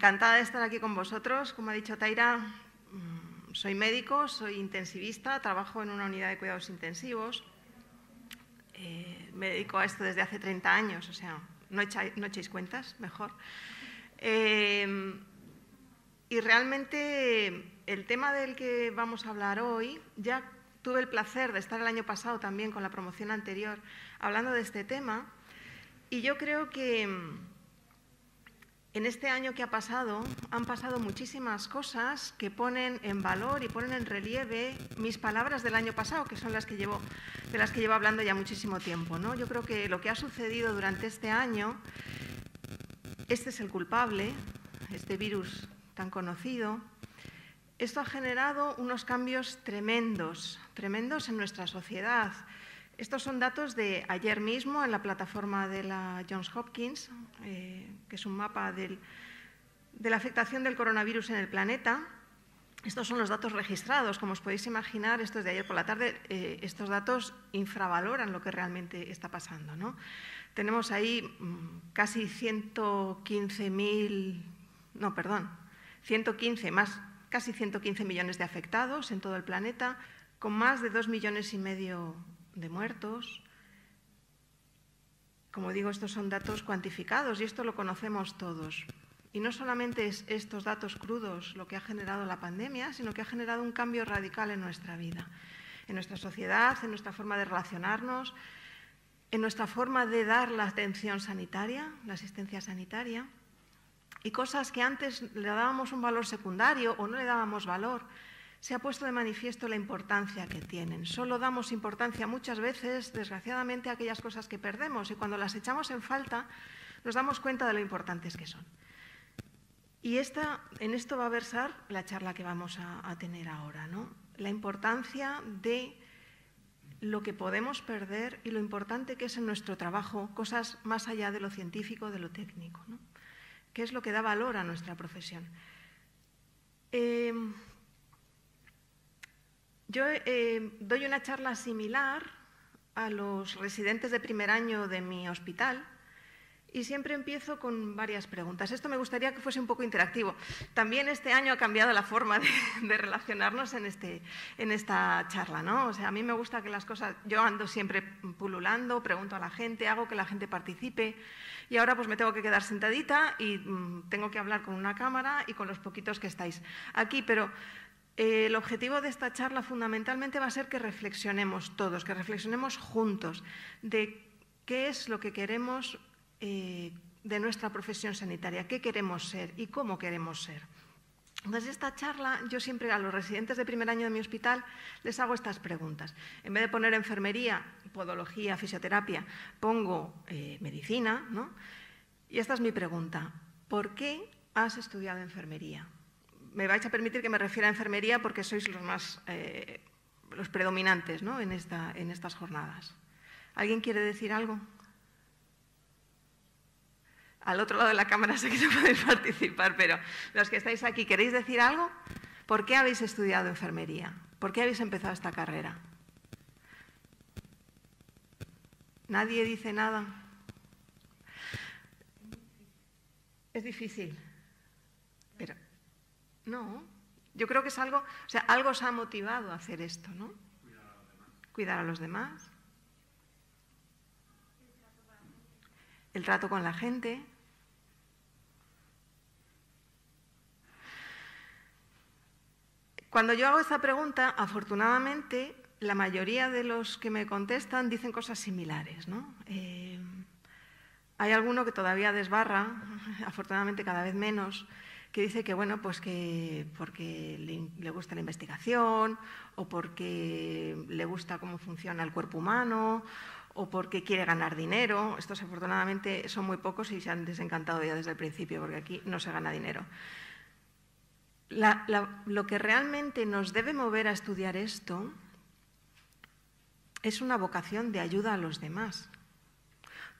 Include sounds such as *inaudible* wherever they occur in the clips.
encantada de estar aquí con vosotros. Como ha dicho Taira, mm, soy médico, soy intensivista, trabajo en una unidad de cuidados intensivos. Eh, me dedico a esto desde hace 30 años, o sea, no, echéis cuentas, mejor. Eh, y realmente el tema del que vamos a hablar hoy, ya tuve el placer de estar el año pasado también con la promoción anterior hablando de este tema, y yo creo que en este año que ha pasado han pasado muchísimas cosas que ponen en valor y ponen en relieve mis palabras del año pasado, que son las que llevo, de las que llevo hablando ya muchísimo tiempo. ¿no? Yo creo que lo que ha sucedido durante este año, este es el culpable, este virus tan conocido, esto ha generado unos cambios tremendos, tremendos en nuestra sociedad. Estos son datos de ayer mismo en la plataforma de la Johns Hopkins, eh, que es un mapa de la afectación del coronavirus en el planeta. Estos son los datos registrados. Como os podéis imaginar, esto es de ayer por la tarde, eh, estos datos infravaloran lo que realmente está pasando. ¿no? Tenemos ahí mm, casi 115.000, no, perdón, 115 más, casi 115 millones de afectados en todo el planeta, con más de 2 millones y medio de muertos. Como digo, estos son datos cuantificados y esto lo conocemos todos. Y no solamente es estos datos crudos lo que ha generado la pandemia, sino que ha generado un cambio radical en nuestra vida, en nuestra sociedad, en nuestra forma de relacionarnos, en nuestra forma de dar la atención sanitaria, la asistencia sanitaria. Y cosas que antes le dábamos un valor secundario o no le dábamos valor, se ha puesto de manifiesto la importancia que tienen. Solo damos importancia muchas veces, desgraciadamente, a aquellas cosas que perdemos y cuando las echamos en falta nos damos cuenta de lo importantes que son. Y esta, en esto va a versar la charla que vamos a, tener ahora, ¿no? la importancia de lo que podemos perder y lo importante que es en nuestro trabajo, cosas más allá de lo científico, de lo técnico, ¿no? ¿Qué es lo que da valor a nuestra profesión? Eh, yo eh, doy una charla similar a los residentes de primer año de mi hospital y siempre empiezo con varias preguntas. Esto me gustaría que fuese un poco interactivo. También este año ha cambiado la forma de, relacionarnos en, este, en esta charla. ¿no? O sea, a mí me gusta que las cosas... Yo ando siempre pululando, pregunto a la gente, hago que la gente participe y ahora pues me tengo que quedar sentadita y mm, tengo que hablar con una cámara y con los poquitos que estáis aquí. Pero eh, el objetivo de esta charla fundamentalmente va a ser que reflexionemos todos, que reflexionemos juntos de qué es lo que queremos eh, de nuestra profesión sanitaria, qué queremos ser y cómo queremos ser. Entonces, esta charla, yo siempre a los residentes de primer año de mi hospital les hago estas preguntas. En vez de poner enfermería, podología, fisioterapia, pongo eh, medicina, ¿no? Y esta es mi pregunta. ¿Por qué has estudiado enfermería? Me vais a permitir que me refiera a enfermería porque sois los más eh, los predominantes ¿no? en, esta, en estas jornadas. ¿Alguien quiere decir algo? Al otro lado de la cámara sé que no podéis *laughs* participar, pero los que estáis aquí, ¿queréis decir algo? ¿Por qué habéis estudiado enfermería? ¿Por qué habéis empezado esta carrera? ¿Nadie dice nada? Es difícil. No, yo creo que es algo, o sea, algo os ha motivado a hacer esto, ¿no? Cuidar a los demás. El trato con la gente. Cuando yo hago esta pregunta, afortunadamente, la mayoría de los que me contestan dicen cosas similares. ¿no? Eh, hay alguno que todavía desbarra, *laughs* afortunadamente cada vez menos, que dice que, bueno, pues que porque le, gusta la investigación o porque le gusta cómo funciona el cuerpo humano o porque quiere ganar dinero. Estos afortunadamente son muy pocos y se han desencantado ya desde el principio porque aquí no se gana dinero. lo que realmente nos debe mover a estudiar esto es una vocación de ayuda a los demás.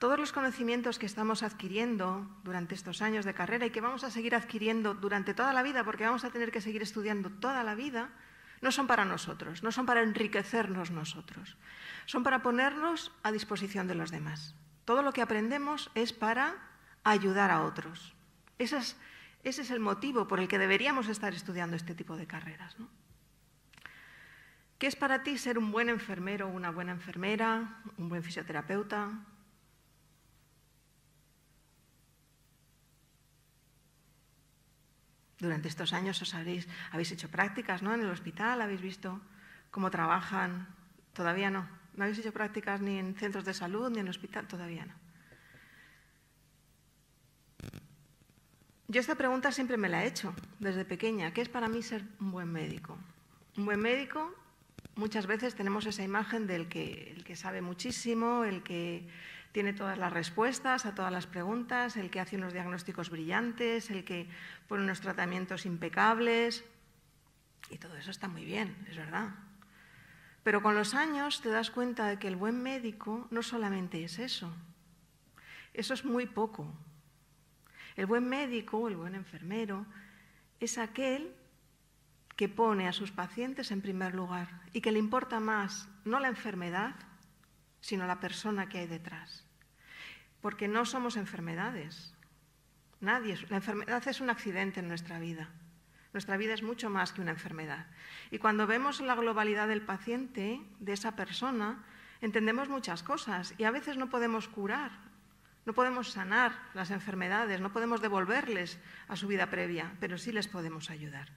Todos los conocimientos que estamos adquiriendo durante estos años de carrera y que vamos a seguir adquiriendo durante toda la vida, porque vamos a tener que seguir estudiando toda la vida, no son para nosotros, no son para enriquecernos nosotros, son para ponernos a disposición de los demás. Todo lo que aprendemos es para ayudar a otros. Ese es el motivo por el que deberíamos estar estudiando este tipo de carreras. ¿Qué es para ti ser un buen enfermero una buena enfermera, un buen fisioterapeuta? Durante estos años os habéis, hecho prácticas ¿no? en el hospital, habéis visto cómo trabajan. Todavía no. No habéis hecho prácticas ni en centros de salud ni en el hospital, todavía no. Yo esta pregunta siempre me la he hecho desde pequeña. ¿Qué es para mí ser un buen médico? Un buen médico, muchas veces tenemos esa imagen del que, el que sabe muchísimo, el que tiene todas las respuestas a todas las preguntas, el que hace unos diagnósticos brillantes, el que pone unos tratamientos impecables. Y todo eso está muy bien, es verdad. Pero con los años te das cuenta de que el buen médico no solamente es eso. Eso es muy poco. El buen médico, el buen enfermero, es aquel que pone a sus pacientes en primer lugar y que le importa más no la enfermedad, sino la persona que hay detrás. Porque no somos enfermedades. Nadie. La enfermedad es un accidente en nuestra vida. Nuestra vida es mucho más que una enfermedad. Y cuando vemos la globalidad del paciente, de esa persona, entendemos muchas cosas y a veces no podemos curar no podemos sanar las enfermedades, no podemos devolverles a su vida previa, pero sí les podemos ayudar.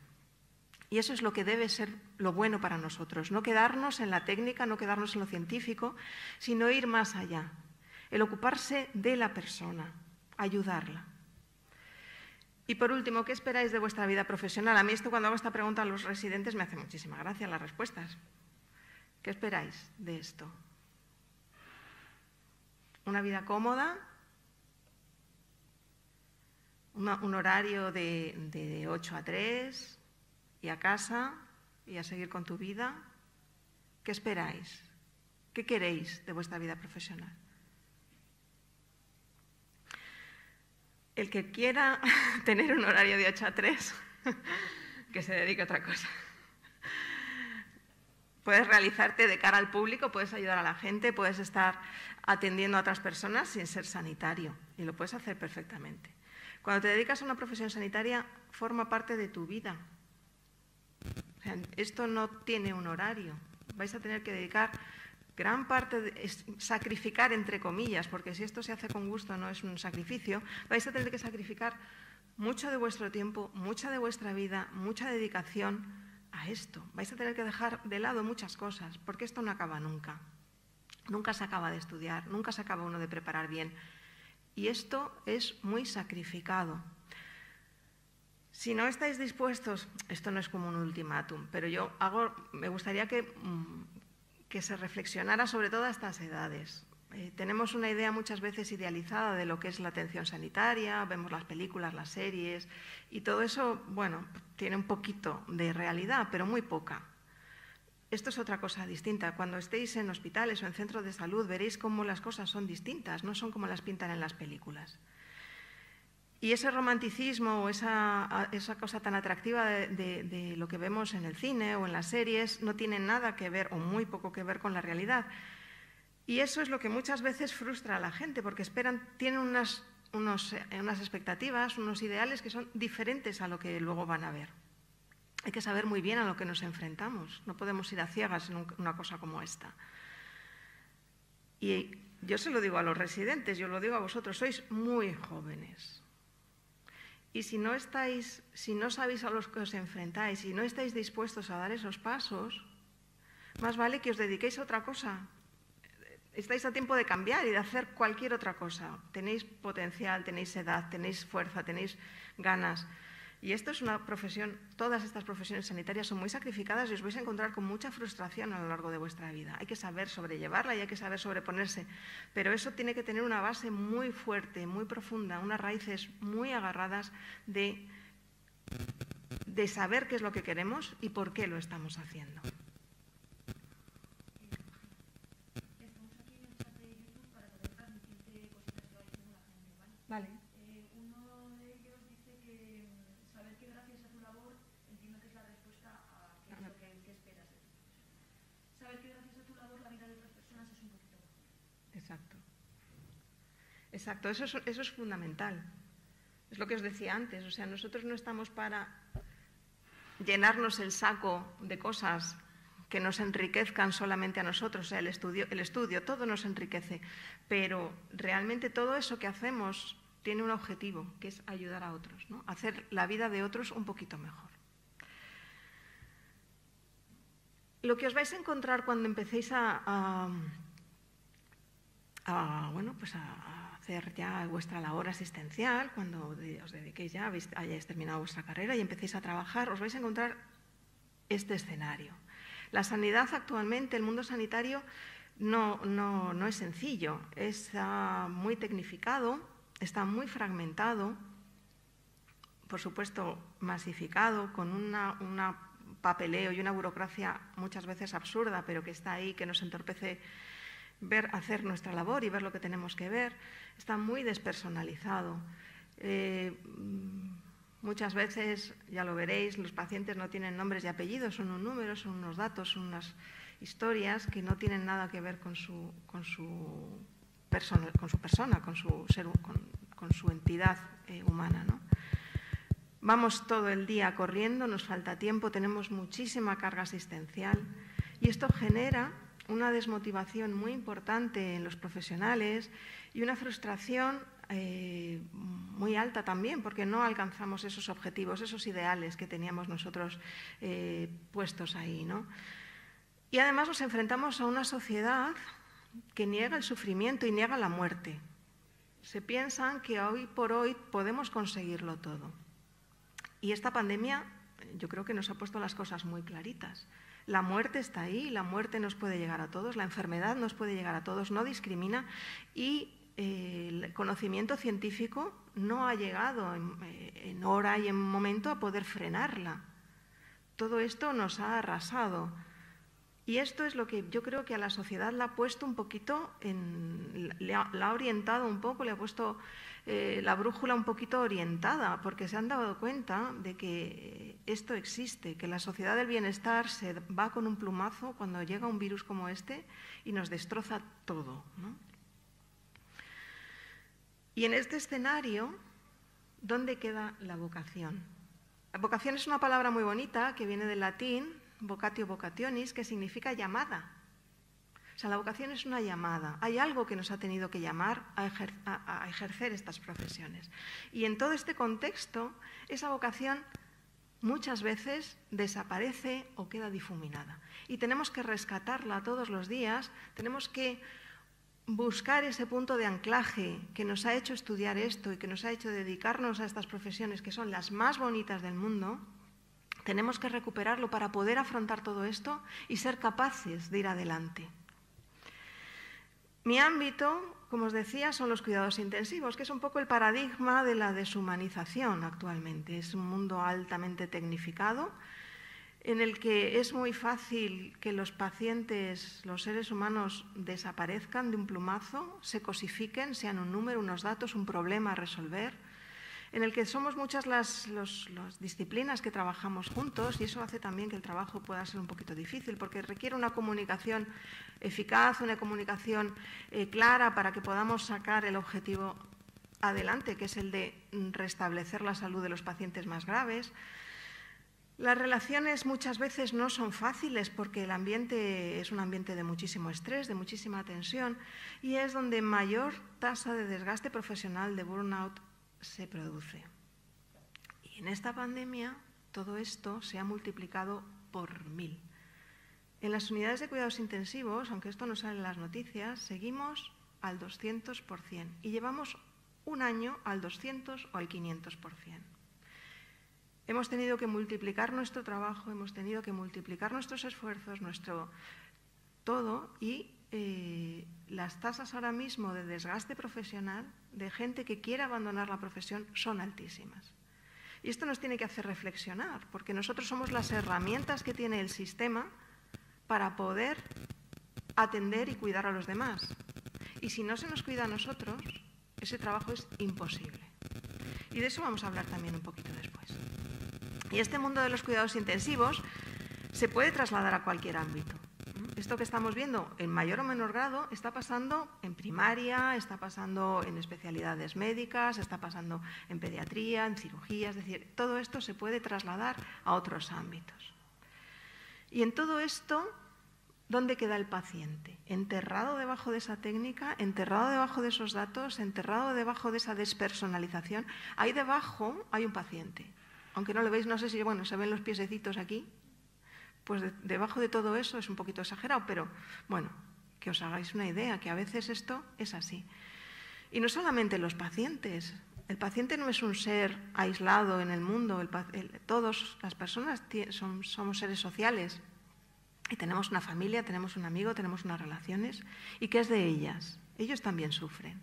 Y eso es lo que debe ser lo bueno para nosotros, no quedarnos en la técnica, no quedarnos en lo científico, sino ir más allá, el ocuparse de la persona, ayudarla. Y por último, ¿qué esperáis de vuestra vida profesional? A mí esto cuando hago esta pregunta a los residentes me hace muchísima gracia las respuestas. ¿Qué esperáis de esto? ¿Una vida cómoda? un horario de, de 8 a 3 y a casa y a seguir con tu vida. ¿Qué esperáis? ¿Qué queréis de vuestra vida profesional? El que quiera *laughs* tener un horario de 8 a 3, *laughs* que se dedique a otra cosa. Puedes realizarte de cara al público, puedes ayudar a la gente, puedes estar atendiendo a otras personas sin ser sanitario y lo puedes hacer perfectamente. Cuando te dedicas a una profesión sanitaria, forma parte de tu vida. Esto no tiene un horario. Vais a tener que dedicar gran parte, de, sacrificar entre comillas, porque si esto se hace con gusto no es un sacrificio, vais a tener que sacrificar mucho de vuestro tiempo, mucha de vuestra vida, mucha dedicación a esto. Vais a tener que dejar de lado muchas cosas, porque esto no acaba nunca. Nunca se acaba de estudiar, nunca se acaba uno de preparar bien. Y esto es muy sacrificado. Si no estáis dispuestos, esto no es como un ultimátum, pero yo me gustaría que, mm, que se reflexionara sobre todas estas edades. Eh, tenemos una idea muchas veces idealizada de lo que es la atención sanitaria, vemos las películas, las series, y todo eso, bueno, tiene un poquito de realidad, pero muy poca. Esto es otra cosa distinta. Cuando estéis en hospitales o en centros de salud veréis cómo las cosas son distintas, no son como las pintan en las películas. Y ese romanticismo o esa, cosa tan atractiva de, lo que vemos en el cine o en las series no tiene nada que ver o muy poco que ver con la realidad. Y eso es lo que muchas veces frustra a la gente porque esperan, tienen unas, unas expectativas, unos ideales que son diferentes a lo que luego van a ver. Hay que saber muy bien a lo que nos enfrentamos. No podemos ir a ciegas en una cosa como esta. Y yo se lo digo a los residentes, yo lo digo a vosotros, sois muy jóvenes. Y si no estáis, si no sabéis a los que os enfrentáis y no estáis dispuestos a dar esos pasos, más vale que os dediquéis a otra cosa. Estáis a tiempo de cambiar y de hacer cualquier otra cosa. Tenéis potencial, tenéis edad, tenéis fuerza, tenéis ganas. Y esto es una profesión, todas estas profesiones sanitarias son muy sacrificadas y os vais a encontrar con mucha frustración a lo largo de vuestra vida. Hay que saber sobrellevarla y hay que saber sobreponerse, pero eso tiene que tener una base muy fuerte, muy profunda, unas raíces muy agarradas de, de saber qué es lo que queremos y por qué lo estamos haciendo. Vale. Exacto, eso es, fundamental. Es lo que os decía antes, o sea, nosotros no estamos para llenarnos el saco de cosas que nos enriquezcan solamente a nosotros, o sea, el estudio, el estudio, todo nos enriquece, pero realmente todo eso que hacemos tiene un objetivo, que es ayudar a otros, ¿no? hacer la vida de otros un poquito mejor. Lo que os vais a encontrar cuando empecéis a, bueno, pues a hacer ya vuestra labor asistencial, cuando os dediquéis ya, hayáis terminado vuestra carrera y empecéis a trabajar, os vais a encontrar este escenario. La sanidad actualmente, el mundo sanitario, no, no, es sencillo, está muy tecnificado, está muy fragmentado, por supuesto masificado, con una, una papeleo y una burocracia muchas veces absurda, pero que está ahí, que nos entorpece ver, hacer nuestra labor y ver lo que tenemos que ver. Está muy despersonalizado. Eh, muchas veces, ya lo veréis, los pacientes no tienen nombres y apellidos, son un número, son unos datos, son unas historias que no tienen nada que ver con su, con su, persona, con su persona, con su, ser, con, su entidad eh, humana. ¿no? Vamos todo el día corriendo, nos falta tiempo, tenemos muchísima carga asistencial y esto genera una desmotivación muy importante en los profesionales y una frustración eh, muy alta también, porque no alcanzamos esos objetivos, esos ideales que teníamos nosotros eh, puestos ahí. ¿no? Y además nos enfrentamos a una sociedad que niega el sufrimiento y niega la muerte. Se piensan que hoy por hoy podemos conseguirlo todo. Y esta pandemia yo creo que nos ha puesto las cosas muy claritas. La muerte está ahí, la muerte nos puede llegar a todos, la enfermedad nos puede llegar a todos, no discrimina y eh, el conocimiento científico no ha llegado en, eh, en hora y en momento a poder frenarla. Todo esto nos ha arrasado. Y esto es lo que yo creo que a la sociedad la ha puesto un poquito, en, la ha orientado un poco, le ha puesto eh, la brújula un poquito orientada, porque se han dado cuenta de que esto existe, que la sociedad del bienestar se va con un plumazo cuando llega un virus como este y nos destroza todo. Y en este escenario, ¿dónde queda la vocación? La vocación es una palabra muy bonita que viene del latín, vocatio vocationis, que significa llamada. O sea, la vocación es una llamada. Hay algo que nos ha tenido que llamar a, ejercer estas profesiones. Y en todo este contexto, esa vocación muchas veces desaparece o queda difuminada. Y tenemos que rescatarla todos los días, tenemos que buscar ese punto de anclaje que nos ha hecho estudiar esto y que nos ha hecho dedicarnos a estas profesiones que son las más bonitas del mundo tenemos que recuperarlo para poder afrontar todo esto y ser capaces de ir adelante. Mi ámbito, como os decía, son los cuidados intensivos, que es un poco el paradigma de la deshumanización actualmente. Es un mundo altamente tecnificado en el que es muy fácil que los pacientes, los seres humanos, desaparezcan de un plumazo, se cosifiquen, sean un número, unos datos, un problema a resolver en el que somos muchas las, disciplinas que trabajamos juntos y eso hace también que el trabajo pueda ser un poquito difícil porque requiere una comunicación eficaz, una comunicación eh, clara para que podamos sacar el objetivo adelante, que es el de restablecer la salud de los pacientes más graves. Las relaciones muchas veces no son fáciles porque el ambiente es un ambiente de muchísimo estrés, de muchísima tensión y es donde mayor tasa de desgaste profesional, de burnout, se produce. Y en esta pandemia todo esto se ha multiplicado por mil. En las unidades de cuidados intensivos, aunque esto no sale en las noticias, seguimos al 200% y llevamos un año al 200 o al 500%. Hemos tenido que multiplicar nuestro trabajo, hemos tenido que multiplicar nuestros esfuerzos, nuestro todo y eh, las tasas ahora mismo de desgaste profesional de gente que quiere abandonar la profesión son altísimas. Y esto nos tiene que hacer reflexionar, porque nosotros somos las herramientas que tiene el sistema para poder atender y cuidar a los demás. Y si no se nos cuida a nosotros, ese trabajo es imposible. Y de eso vamos a hablar también un poquito después. Y este mundo de los cuidados intensivos se puede trasladar a cualquier ámbito. Esto que estamos viendo, en mayor o menor grado, está pasando en primaria, está pasando en especialidades médicas, está pasando en pediatría, en cirugía, es decir, todo esto se puede trasladar a otros ámbitos. Y en todo esto, ¿dónde queda el paciente? Enterrado debajo de esa técnica, enterrado debajo de esos datos, enterrado debajo de esa despersonalización. Ahí debajo hay un paciente. Aunque no lo veis, no sé si, bueno, se ven los piececitos aquí, pues debajo de todo eso es un poquito exagerado, pero bueno, que os hagáis una idea, que a veces esto es así. Y no solamente los pacientes, el paciente no es un ser aislado en el mundo, todas las personas somos seres sociales y tenemos una familia, tenemos un amigo, tenemos unas relaciones. ¿Y qué es de ellas? Ellos también sufren.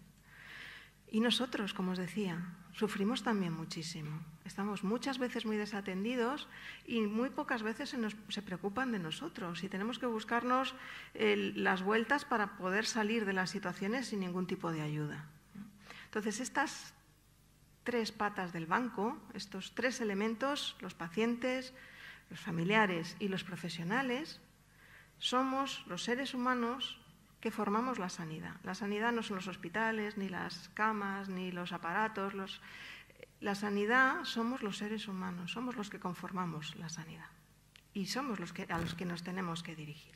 Y nosotros, como os decía, sufrimos también muchísimo. Estamos muchas veces muy desatendidos y muy pocas veces se, preocupan de nosotros y tenemos que buscarnos las vueltas para poder salir de las situaciones sin ningún tipo de ayuda. Entonces, estas tres patas del banco, estos tres elementos, los pacientes, los familiares y los profesionales, somos los seres humanos que formamos la sanidad. La sanidad no son los hospitales, ni las camas, ni los aparatos. La sanidad somos los seres humanos, somos los que conformamos la sanidad y somos los que, a los que nos tenemos que dirigir.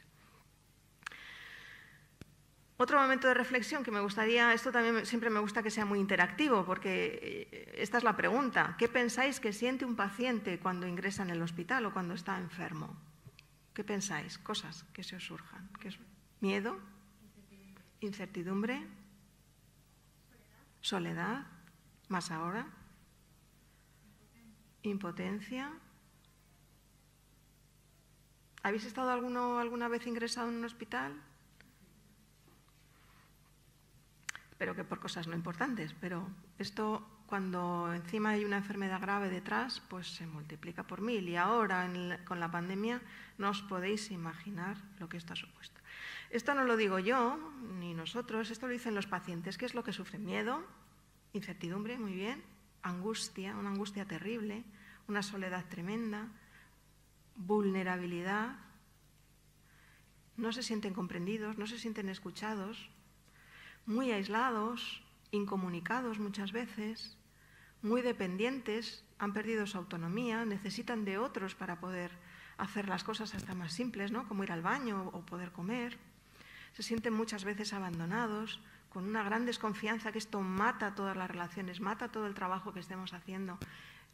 Otro momento de reflexión que me gustaría, esto también siempre me gusta que sea muy interactivo, porque eh, esta es la pregunta. ¿Qué pensáis que siente un paciente cuando ingresa en el hospital o cuando está enfermo? ¿Qué pensáis? Cosas que se os surjan. ¿Qué es? ¿Miedo? Incertidumbre, soledad, más ahora, impotencia. ¿Habéis estado alguno, alguna vez ingresado en un hospital? Pero que por cosas no importantes, pero esto cuando encima hay una enfermedad grave detrás, pues se multiplica por mil. Y ahora con la pandemia no os podéis imaginar lo que esto ha supuesto. Esto no lo digo yo, ni nosotros, esto lo dicen los pacientes. ¿Qué es lo que sufren? Miedo, incertidumbre, muy bien, angustia, una angustia terrible, una soledad tremenda, vulnerabilidad, no se sienten comprendidos, no se sienten escuchados, muy aislados, incomunicados muchas veces, muy dependientes, han perdido su autonomía, necesitan de otros para poder hacer las cosas hasta más simples, ¿no? como ir al baño o poder comer se sienten muchas veces abandonados, con una gran desconfianza, que esto mata todas las relaciones, mata todo el trabajo que estemos haciendo,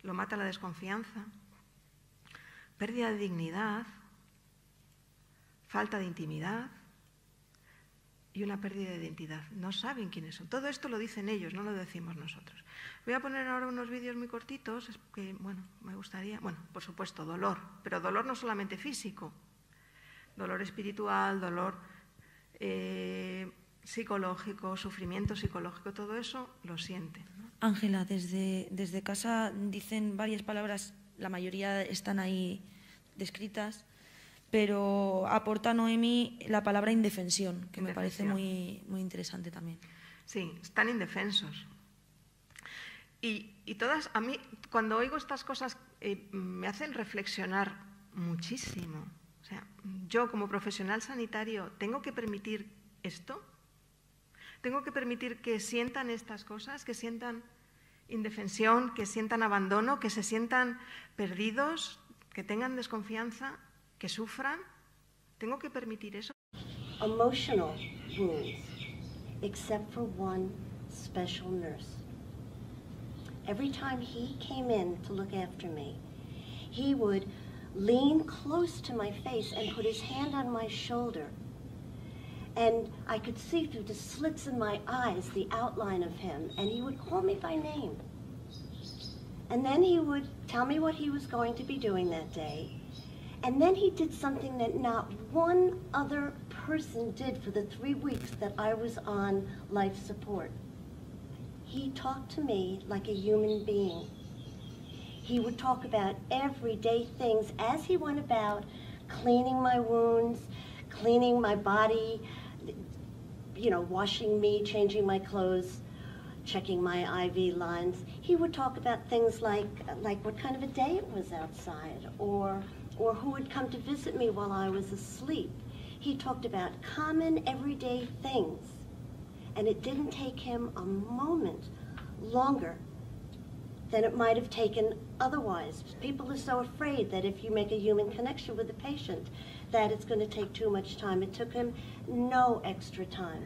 lo mata la desconfianza, pérdida de dignidad, falta de intimidad y una pérdida de identidad. No saben quiénes son. Todo esto lo dicen ellos, no lo decimos nosotros. Voy a poner ahora unos vídeos muy cortitos que, bueno, me gustaría, bueno, por supuesto, dolor, pero dolor no solamente físico, dolor espiritual, dolor eh, psicológico, sufrimiento psicológico, todo eso lo sienten. Ángela, desde, desde casa dicen varias palabras, la mayoría están ahí descritas, pero aporta Noemi la palabra indefensión, que me parece muy, muy interesante también. Sí, están indefensos. Y, y, todas, a mí, cuando oigo estas cosas, eh, me hacen reflexionar muchísimo yo como profesional sanitario tengo que permitir esto. Tengo que permitir que sientan estas cosas, que sientan indefensión, que sientan abandono, que se sientan perdidos, que tengan desconfianza, que sufran. Tengo que permitir eso. Emotional wounds, except for one special nurse. Every time he came in to look after me, he would lean close to my face and put his hand on my shoulder. And I could see through the slits in my eyes the outline of him, and he would call me by name. And then he would tell me what he was going to be doing that day. And then he did something that not one other person did for the three weeks that I was on life support. He talked to me like a human being. He would talk about everyday things as he went about cleaning my wounds, cleaning my body, you know, washing me, changing my clothes, checking my IV lines. He would talk about things like like what kind of a day it was outside or or who would come to visit me while I was asleep. He talked about common everyday things. And it didn't take him a moment longer than it might have taken otherwise. People are so afraid that if you make a human connection with the patient, that it's going to take too much time. It took him no extra time.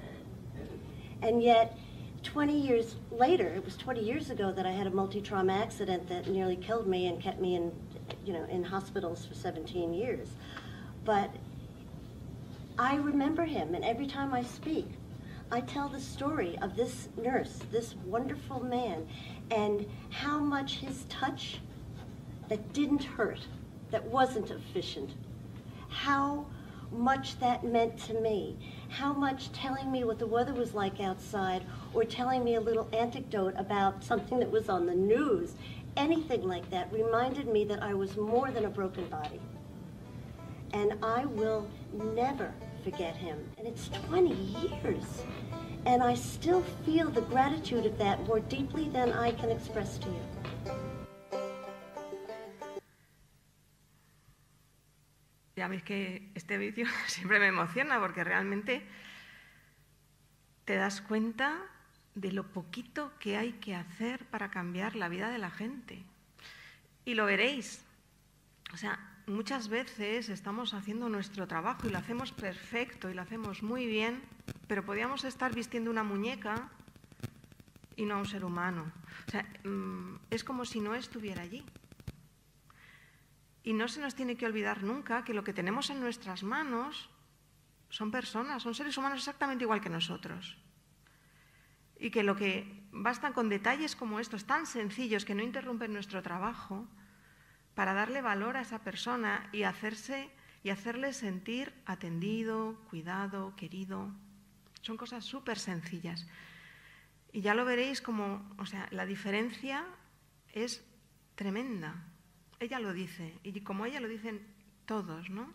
And yet, 20 years later, it was 20 years ago that I had a multi-trauma accident that nearly killed me and kept me in, you know, in hospitals for 17 years. But I remember him, and every time I speak, I tell the story of this nurse, this wonderful man, and how much his touch that didn't hurt, that wasn't efficient, how much that meant to me, how much telling me what the weather was like outside or telling me a little anecdote about something that was on the news, anything like that reminded me that I was more than a broken body. And I will never forget him. And it's 20 years. And I still feel the gratitude of that more deeply than I can express to you. Y a mí es que este vídeo *laughs* siempre me emociona porque realmente te das cuenta de lo poquito que hay que hacer para cambiar la vida de la gente. Y lo veréis. O sea, muchas veces estamos haciendo nuestro trabajo y lo hacemos perfecto y lo hacemos muy bien, pero podríamos estar vistiendo una muñeca y no a un ser humano. O sea, mm, es como si no estuviera allí. Y no se nos tiene que olvidar nunca que lo que tenemos en nuestras manos son personas, son seres humanos exactamente igual que nosotros. Y que lo que bastan con detalles como estos, tan sencillos que no interrumpen nuestro trabajo, para darle valor a esa persona y, hacerse, y hacerle sentir atendido, cuidado, querido. Son cosas súper sencillas. Y ya lo veréis como, o sea, la diferencia es tremenda. Ella lo dice, y como ella lo dicen todos, ¿no?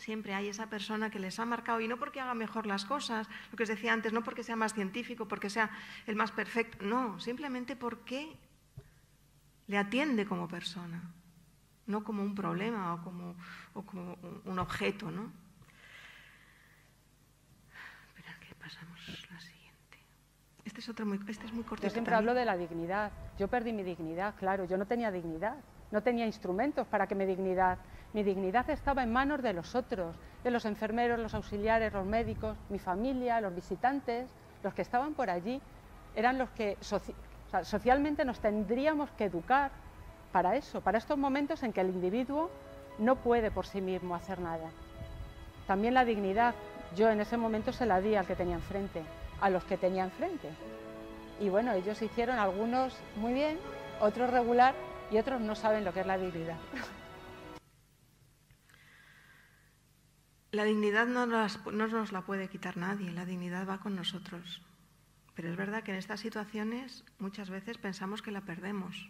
Siempre hay esa persona que les ha marcado, y no porque haga mejor las cosas, lo que os decía antes, no porque sea más científico, porque sea el más perfecto, no, simplemente porque le atiende como persona no como un problema o como, o como un objeto, ¿no? Espera, que pasamos la siguiente. Este es otro muy, este es muy corto. Yo siempre hablo de la dignidad. Yo perdí mi dignidad, claro. Yo no tenía dignidad. No tenía instrumentos para que mi dignidad. Mi dignidad estaba en manos de los otros, de los enfermeros, los auxiliares, los médicos, mi familia, los visitantes, los que estaban por allí. Eran los que socialmente nos tendríamos que educar para eso, para estos momentos en que el individuo no puede por sí mismo hacer nada. También la dignidad, yo en ese momento se la di al que tenía enfrente, a los que tenía enfrente. Y bueno, ellos hicieron algunos muy bien, otros regular y otros no saben lo que es la dignidad. *laughs* La dignidad no nos, no nos la puede quitar nadie, la dignidad va con nosotros. Pero es verdad que en estas situaciones muchas veces pensamos que la perdemos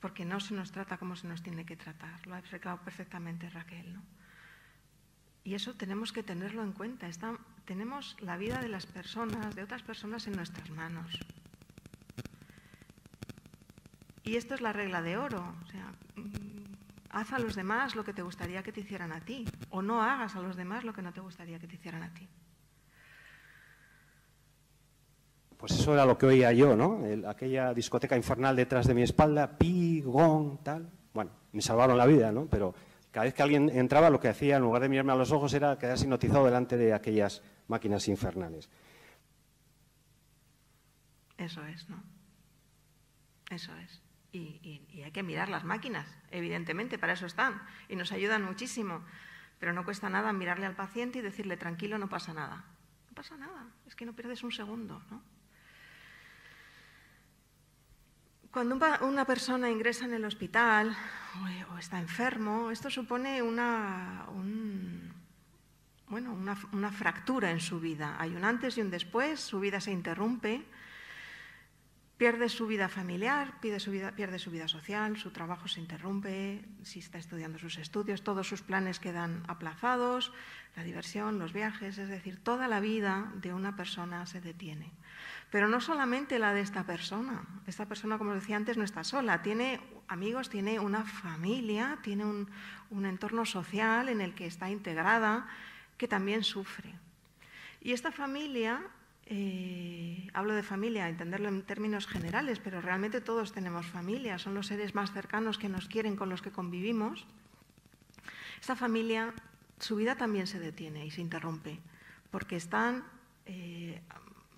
porque no se nos trata como se nos tiene que tratar. Lo ha explicado perfectamente Raquel. ¿no? Y eso tenemos que tenerlo en cuenta. tenemos la vida de las personas, de otras personas en nuestras manos. Y esto es la regla de oro. O sea, haz a los demás lo que te gustaría que te hicieran a ti, o no hagas a los demás lo que no te gustaría que te hicieran a ti. Pues eso era lo que oía yo, ¿no? aquella discoteca infernal detrás de mi espalda, pi, gong, tal. Bueno, me salvaron la vida, ¿no? Pero cada vez que alguien entraba, lo que hacía, en lugar de mirarme a los ojos, era quedarse hipnotizado delante de aquellas máquinas infernales. Eso es, ¿no? Eso es. Y, hay que mirar las máquinas, evidentemente, para eso están. Y nos ayudan muchísimo. Pero no cuesta nada mirarle al paciente y decirle, tranquilo, no pasa nada. No pasa nada, es que no pierdes un segundo, ¿no? Cuando una persona ingresa en el hospital o está enfermo, esto supone una, bueno, una, fractura en su vida. Hay un antes y un después, su vida se interrumpe Pierde su vida familiar, pierde su vida, pierde su vida social, su trabajo se interrumpe, si está estudiando sus estudios, todos sus planes quedan aplazados, la diversión, los viajes, es decir, toda la vida de una persona se detiene. Pero no solamente la de esta persona. Esta persona, como decía antes, no está sola. Tiene amigos, tiene una familia, tiene un, un entorno social en el que está integrada, que también sufre. Y esta familia eh, hablo de familia, entenderlo en términos generales, pero realmente todos tenemos familia, son los seres más cercanos que nos quieren, con los que convivimos. Esta familia, su vida también se detiene y se interrumpe, porque están eh,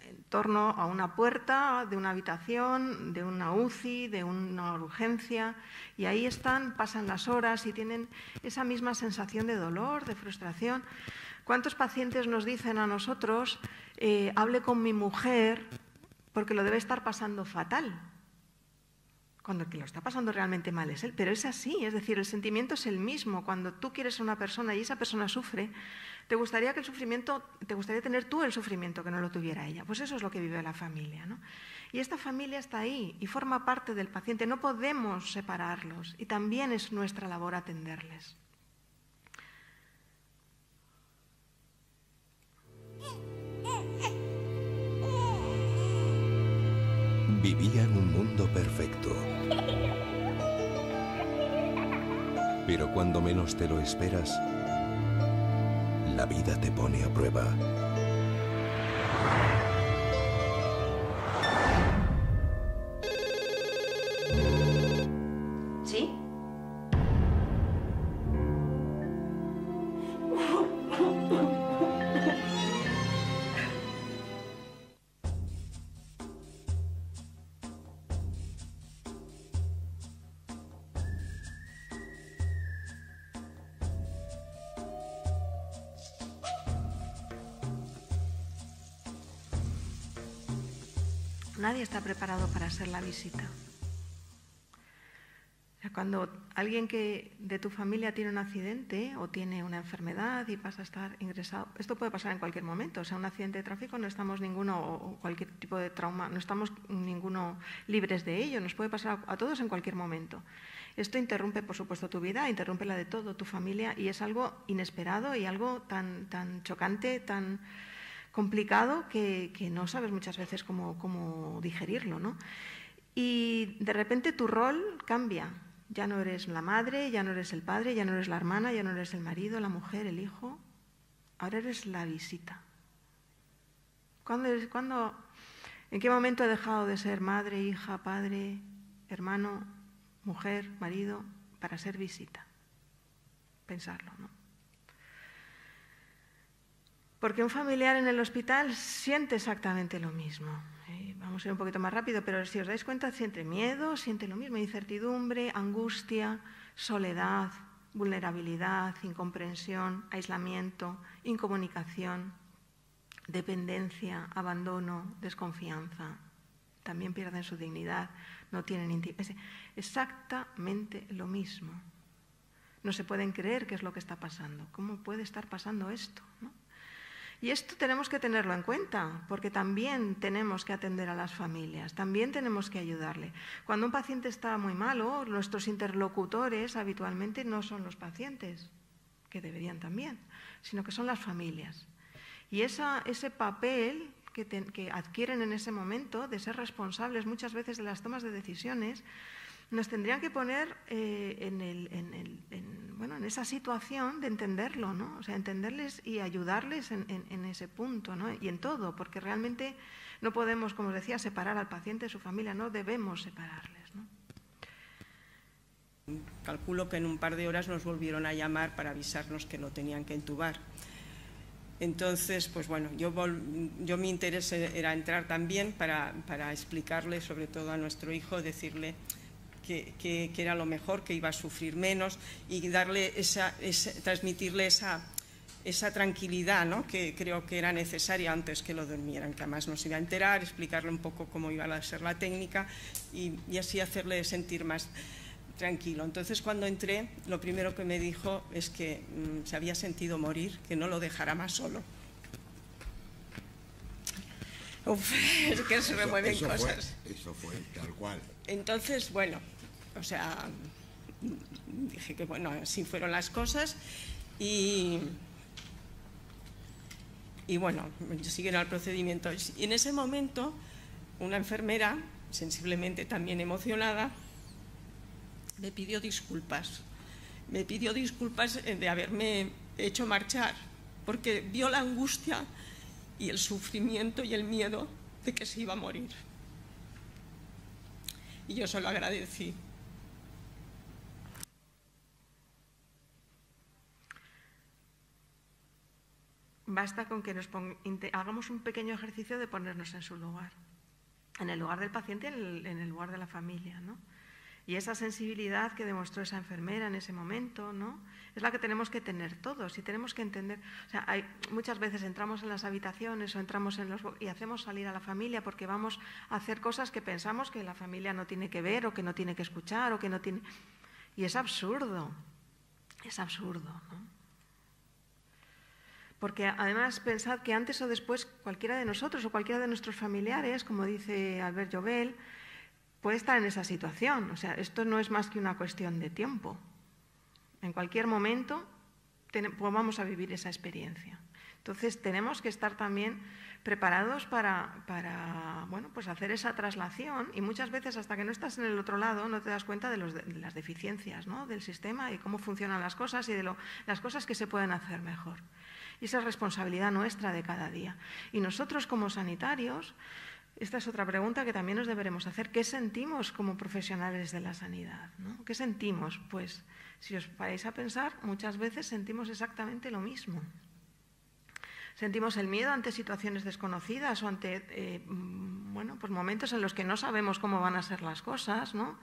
en torno a una puerta de una habitación, de una UCI, de una urgencia, y ahí están, pasan las horas y tienen esa misma sensación de dolor, de frustración. ¿Cuántos pacientes nos dicen a nosotros, eh, hable con mi mujer porque lo debe estar pasando fatal? Cuando el que lo está pasando realmente mal es él. Pero es así, es decir, el sentimiento es el mismo. Cuando tú quieres a una persona y esa persona sufre, te gustaría que el sufrimiento, te gustaría tener tú el sufrimiento que no lo tuviera ella. Pues eso es lo que vive la familia. ¿no? Y esta familia está ahí y forma parte del paciente. No podemos separarlos y también es nuestra labor atenderles. Vivía en un mundo perfecto. Pero cuando menos te lo esperas, la vida te pone a prueba. Está preparado para hacer la visita. cuando alguien que de tu familia tiene un accidente o tiene una enfermedad y pasa a estar ingresado, esto puede pasar en cualquier momento. O sea, un accidente de tráfico no estamos ninguno, o cualquier tipo de trauma, no estamos ninguno libres de ello. Nos puede pasar a todos en cualquier momento. Esto interrumpe, por supuesto, tu vida, interrumpe la de todo, tu familia, y es algo inesperado y algo tan, tan chocante, tan complicado que, no sabes muchas veces cómo, digerirlo. ¿no? Y de repente tu rol cambia. Ya no eres la madre, ya no eres el padre, ya no eres la hermana, ya no eres el marido, la mujer, el hijo. Ahora eres la visita. ¿Cuándo, cuándo, ¿En qué momento he dejado de ser madre, hija, padre, hermano, mujer, marido, para ser visita? Pensarlo, ¿no? Porque un familiar en el hospital siente exactamente lo mismo. Eh, vamos a ir un poquito más rápido, pero si os dais cuenta, siente miedo, siente lo mismo, incertidumbre, angustia, soledad, vulnerabilidad, incomprensión, aislamiento, incomunicación, dependencia, abandono, desconfianza. También pierden su dignidad, no tienen intimidad. Exactamente lo mismo. No se pueden creer qué es lo que está pasando. ¿Cómo puede estar pasando esto? ¿No? Y esto tenemos que tenerlo en cuenta, porque también tenemos que atender a las familias, también tenemos que ayudarle. Cuando un paciente está muy malo, nuestros interlocutores habitualmente no son los pacientes, que deberían también, sino que son las familias. Y ese papel que, que adquieren en ese momento de ser responsables muchas veces de las tomas de decisiones, nos tendrían que poner eh, en, bueno, en esa situación de entenderlo, ¿no? O sea, entenderles y ayudarles en, ese punto, ¿no? Y en todo, porque realmente no podemos, como os decía, separar al paciente de su familia, no debemos separarles, ¿no? Calculo que en un par de horas nos volvieron a llamar para avisarnos que lo tenían que entubar. Entonces, pues bueno, yo, yo mi interés era entrar también para, para explicarle, sobre todo a nuestro hijo, decirle que, era lo mejor, que iba a sufrir menos y darle esa, transmitirle esa, esa tranquilidad ¿no? que creo que era necesaria antes que lo durmieran, que además nos iba a enterar, explicarle un poco cómo iba a ser la técnica y, y así hacerle sentir más tranquilo. Entonces cuando entré, lo primero que me dijo es que mm, se había sentido morir, que no lo dejara más solo. Uf, *laughs* es que se remueven eso cosas. Fue, eso fue, tal cual. Entonces, bueno, o sea, dije que bueno, así fueron las cosas y, y bueno, siguieron el procedimiento. Y en ese momento, una enfermera, sensiblemente también emocionada, me pidió disculpas. Me pidió disculpas de haberme hecho marchar, porque vio la angustia y el sufrimiento y el miedo de que se iba a morir. Y yo se lo agradecí. Basta con que nos hagamos un pequeño ejercicio de ponernos en su lugar, en el lugar del paciente, en el, en el lugar de la familia, ¿no? Y esa sensibilidad que demostró esa enfermera en ese momento, ¿no? Es la que tenemos que tener todos y tenemos que entender. O sea, muchas veces entramos en las habitaciones o entramos en los y hacemos salir a la familia porque vamos a hacer cosas que pensamos que la familia no tiene que ver o que no tiene que escuchar o que no tiene. Y es absurdo. Es absurdo, ¿no? Porque además pensad que antes o después cualquiera de nosotros o cualquiera de nuestros familiares, como dice Albert Jovel, puede estar en esa situación. O sea, esto no es más que una cuestión de tiempo. En cualquier momento pues vamos a vivir esa experiencia. Entonces tenemos que estar también preparados para, para, bueno, pues hacer esa traslación y muchas veces hasta que no estás en el otro lado no te das cuenta de, los, de las deficiencias ¿no? del sistema y cómo funcionan las cosas y de lo, las cosas que se pueden hacer mejor. Y esa es responsabilidad nuestra de cada día. Y nosotros como sanitarios esta es otra pregunta que también nos deberemos hacer. ¿Qué sentimos como profesionales de la sanidad? ¿Qué sentimos? Pues, si os paráis a pensar, muchas veces sentimos exactamente lo mismo. Sentimos el miedo ante situaciones desconocidas o ante eh, mm, bueno, pues momentos en los que no sabemos cómo van a ser las cosas. ¿no?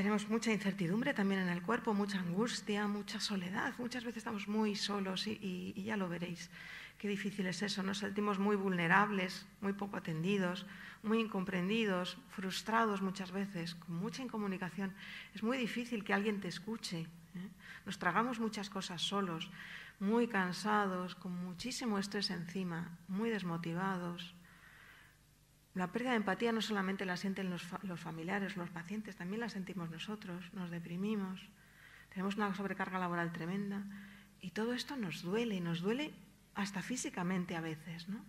Tenemos mucha incertidumbre también en el cuerpo, mucha angustia, mucha soledad. Muchas veces estamos muy solos y ya lo veréis. Qué difícil es eso, nos sentimos muy vulnerables, muy poco atendidos, muy incomprendidos, frustrados muchas veces, con mucha incomunicación. Es muy difícil que alguien te escuche. ¿eh? Nos tragamos muchas cosas solos, muy cansados, con muchísimo estrés encima, muy desmotivados. La pérdida de empatía no solamente la sienten los, familiares, los pacientes, también la sentimos nosotros, nos deprimimos, tenemos una sobrecarga laboral tremenda y todo esto nos duele, nos duele hasta físicamente a veces. ¿no?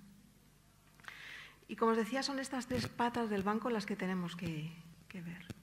Y como os decía, son estas tres patas del banco las que tenemos que ver.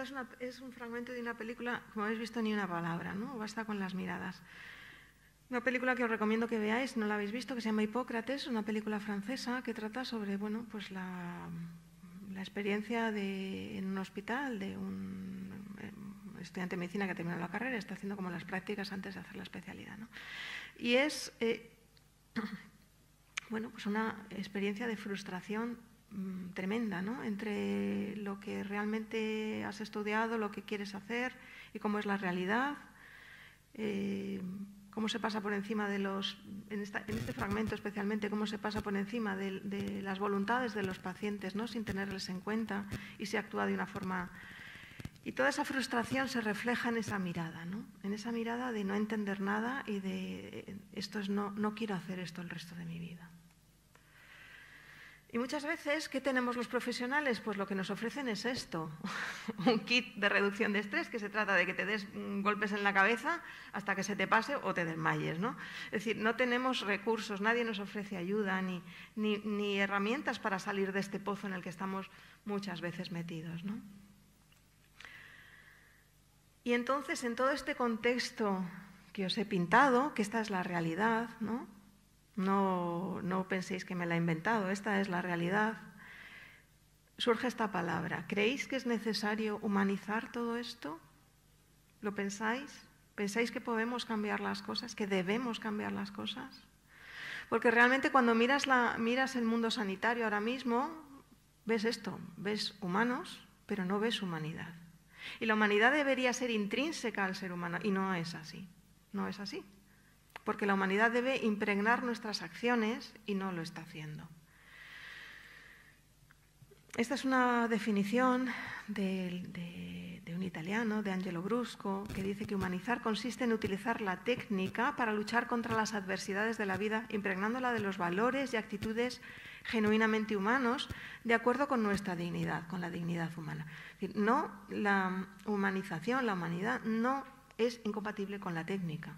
Esta es, un fragmento de una película, como habéis visto, ni una palabra, ¿no? Basta con las miradas. Una película que os recomiendo que veáis, no la habéis visto, que se llama Hipócrates, una película francesa que trata sobre bueno, pues la, experiencia en un hospital de un eh, estudiante de medicina que ha terminado la carrera, está haciendo como las prácticas antes de hacer la especialidad. ¿no? Y es eh, *coughs* bueno, pues una experiencia de frustración Mm, tremenda, ¿no? Entre lo que realmente has estudiado, lo que quieres hacer y cómo es la realidad, eh, cómo se pasa por encima de los, en, este fragmento especialmente, cómo se pasa por encima de, las voluntades de los pacientes, ¿no? Sin tenerles en cuenta y se actúa de una forma... Y toda esa frustración se refleja en esa mirada, ¿no? En esa mirada de no entender nada y de esto es no, no quiero hacer esto el resto de mi vida. Y muchas veces, ¿qué tenemos los profesionales? Pues lo que nos ofrecen es esto, *laughs* un kit de reducción de estrés que se trata de que te des golpes en la cabeza hasta que se te pase o te desmayes. ¿no? Es decir, no tenemos recursos, nadie nos ofrece ayuda ni, ni, herramientas para salir de este pozo en el que estamos muchas veces metidos. ¿no? Y entonces, en todo este contexto que os he pintado, que esta es la realidad, ¿no? No, no penséis que me la he inventado, esta es la realidad. Surge esta palabra. ¿Creéis que es necesario humanizar todo esto? ¿Lo pensáis? ¿Pensáis que podemos cambiar las cosas? ¿Que debemos cambiar las cosas? Porque realmente cuando miras, miras el mundo sanitario ahora mismo, ves esto, ves humanos, pero no ves humanidad. Y la humanidad debería ser intrínseca al ser humano, y no es así, no es así. Porque la humanidad debe impregnar nuestras acciones y no lo está haciendo. Esta es una definición de, un italiano, de Angelo Brusco, que dice que humanizar consiste en utilizar la técnica para luchar contra las adversidades de la vida, impregnándola de los valores y actitudes genuinamente humanos, de acuerdo con nuestra dignidad, con la dignidad humana. No, la humanización, la humanidad, no es incompatible con la técnica.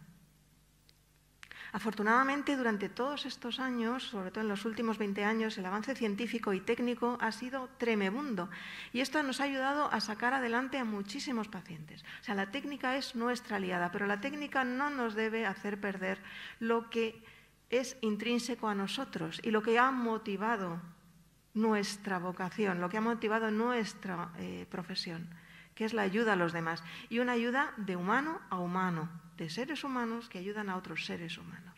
Afortunadamente, durante todos estos años, sobre todo en los últimos 20 años, el avance científico y técnico ha sido tremebundo. Y esto nos ha ayudado a sacar adelante a muchísimos pacientes. O sea, la técnica es nuestra aliada, pero la técnica no nos debe hacer perder lo que es intrínseco a nosotros y lo que ha motivado nuestra vocación, lo que ha motivado nuestra eh, profesión, que es la ayuda a los demás. Y una ayuda de humano a humano de seres humanos que ayudan a otros seres humanos.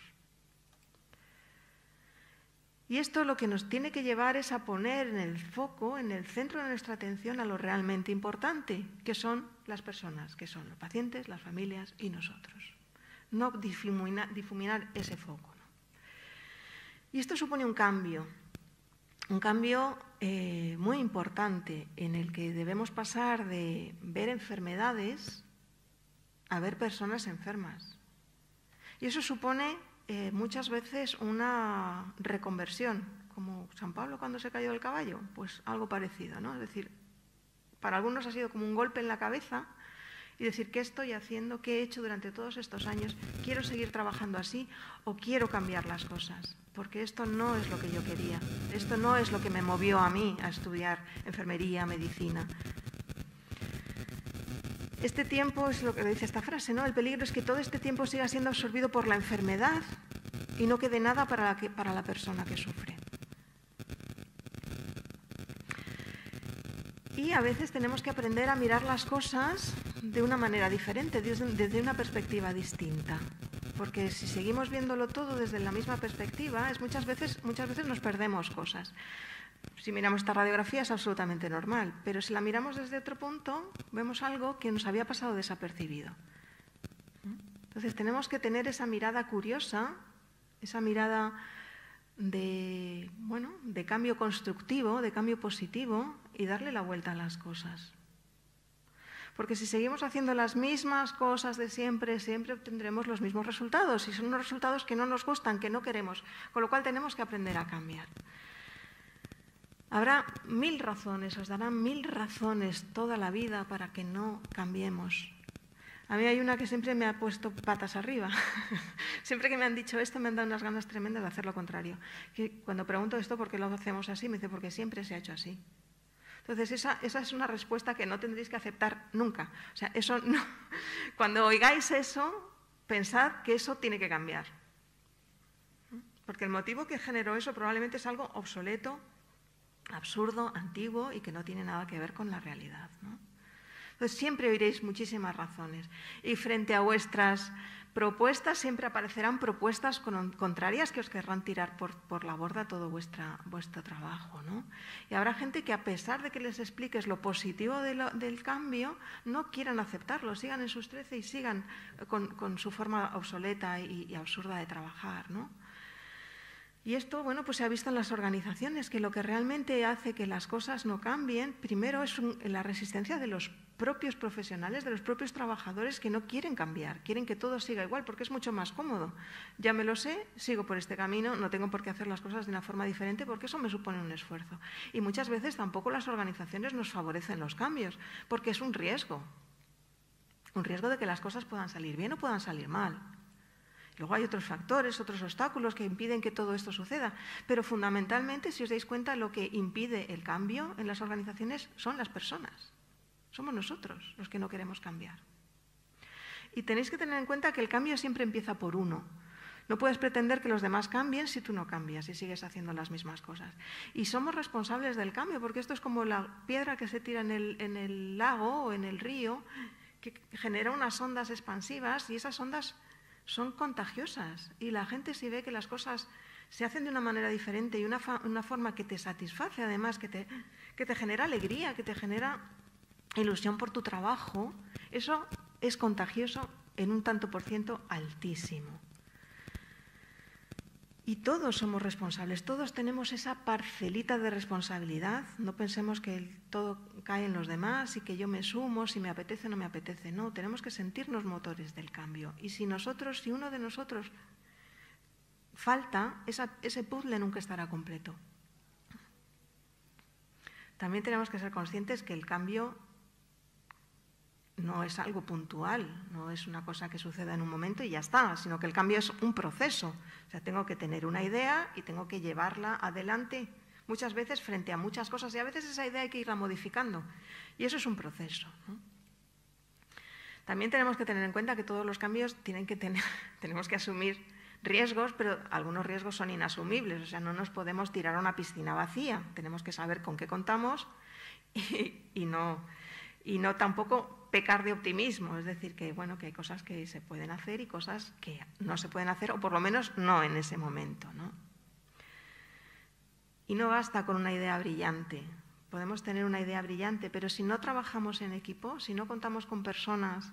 Y esto lo que nos tiene que llevar es a poner en el foco, en el centro de nuestra atención a lo realmente importante, que son las personas, que son los pacientes, las familias y nosotros. No difuminar, ese foco. Y esto supone un cambio, un cambio eh, muy importante en el que debemos pasar de ver enfermedades a ver personas enfermas. Y eso supone eh, muchas veces una reconversión, como San Pablo cuando se cayó del caballo, pues algo parecido, ¿no? Es decir, para algunos ha sido como un golpe en la cabeza y decir, ¿qué estoy haciendo? ¿Qué he hecho durante todos estos años? ¿Quiero seguir trabajando así o quiero cambiar las cosas? Porque esto no es lo que yo quería, esto no es lo que me movió a mí a estudiar enfermería, medicina. Este tiempo es lo que dice esta frase, ¿no? El peligro es que todo este tiempo siga siendo absorbido por la enfermedad y no quede nada para la, persona que sufre. Y a veces tenemos que aprender a mirar las cosas de una manera diferente, desde una perspectiva distinta. Porque si seguimos viéndolo todo desde la misma perspectiva, es muchas veces, muchas veces nos perdemos cosas. Si miramos esta radiografía es absolutamente normal, pero si la miramos desde otro punto, vemos algo que nos había pasado desapercibido. Entonces tenemos que tener esa mirada curiosa, esa mirada de, bueno, de cambio constructivo, de cambio positivo y darle la vuelta a las cosas. Porque si seguimos haciendo las mismas cosas de siempre, siempre obtendremos los mismos resultados y son unos resultados que no nos gustan, que no queremos, con lo cual tenemos que aprender a cambiar. Habrá mil razones, os darán mil razones toda la vida para que no cambiemos. A mí hay una que siempre me ha puesto patas arriba. *laughs* siempre que me han dicho esto me han dado unas ganas tremendas de hacer lo contrario. cuando pregunto esto, ¿por qué lo hacemos así? Me dice, porque siempre se ha hecho así. Entonces, esa, esa, es una respuesta que no tendréis que aceptar nunca. O sea, eso no. *laughs* Cuando oigáis eso, pensad que eso tiene que cambiar. Porque el motivo que generó eso probablemente es algo obsoleto, absurdo, antiguo y que no tiene nada que ver con la realidad. Entonces siempre oiréis muchísimas razones y frente a vuestras propuestas siempre aparecerán propuestas contrarias que os querrán tirar por, la borda todo vuestro trabajo. Y habrá gente que a pesar de que les expliques lo positivo del cambio, no quieran aceptarlo, sigan en sus trece y sigan con, su forma obsoleta y, y absurda de trabajar. ¿no? Y esto, bueno, pues se ha visto en las organizaciones, que lo que realmente hace que las cosas no cambien, primero es la resistencia de los propios profesionales, de los propios trabajadores que no quieren cambiar, quieren que todo siga igual, porque es mucho más cómodo. Ya me lo sé, sigo por este camino, no tengo por qué hacer las cosas de una forma diferente, porque eso me supone un esfuerzo. Y muchas veces tampoco las organizaciones nos favorecen los cambios, porque es un riesgo. Un riesgo de que las cosas puedan salir bien o puedan salir mal. Luego hay otros factores, otros obstáculos que impiden que todo esto suceda, pero fundamentalmente, si os dais cuenta, lo que impide el cambio en las organizaciones son las personas. Somos nosotros los que no queremos cambiar. Y tenéis que tener en cuenta que el cambio siempre empieza por uno. No puedes pretender que los demás cambien si tú no cambias y sigues haciendo las mismas cosas. Y somos responsables del cambio, porque esto es como la piedra que se tira en el, lago o en el río, que genera unas ondas expansivas y esas ondas son contagiosas y la gente si ve que las cosas se hacen de una manera diferente y una, una forma que te satisface, además, que te, que te genera alegría, que te genera ilusión por tu trabajo, eso es contagioso en un tanto por ciento altísimo. Y todos somos responsables, todos tenemos esa parcelita de responsabilidad. No pensemos que todo cae en los demás y que yo me sumo si me apetece o no me apetece. No, tenemos que sentirnos motores del cambio. Y si nosotros, si uno de nosotros falta, ese puzzle nunca estará completo. También tenemos que ser conscientes que el cambio no es algo puntual, no es una cosa que suceda en un momento y ya está, sino que el cambio es un proceso. O sea, tengo que tener una idea y tengo que llevarla adelante muchas veces frente a muchas cosas y a veces esa idea hay que irla modificando. Y eso es un proceso. También tenemos que tener en cuenta que todos los cambios tienen que tener, *laughs* tenemos que asumir riesgos, pero algunos riesgos son inasumibles, o sea, no nos podemos tirar a una piscina vacía, tenemos que saber con qué contamos y no, y no tampoco pecar de optimismo, es decir, que bueno, que hay cosas que se pueden hacer y cosas que no se pueden hacer, o por lo menos no en ese momento. ¿no? Y no basta con una idea brillante. Podemos tener una idea brillante, pero si no trabajamos en equipo, si no contamos con personas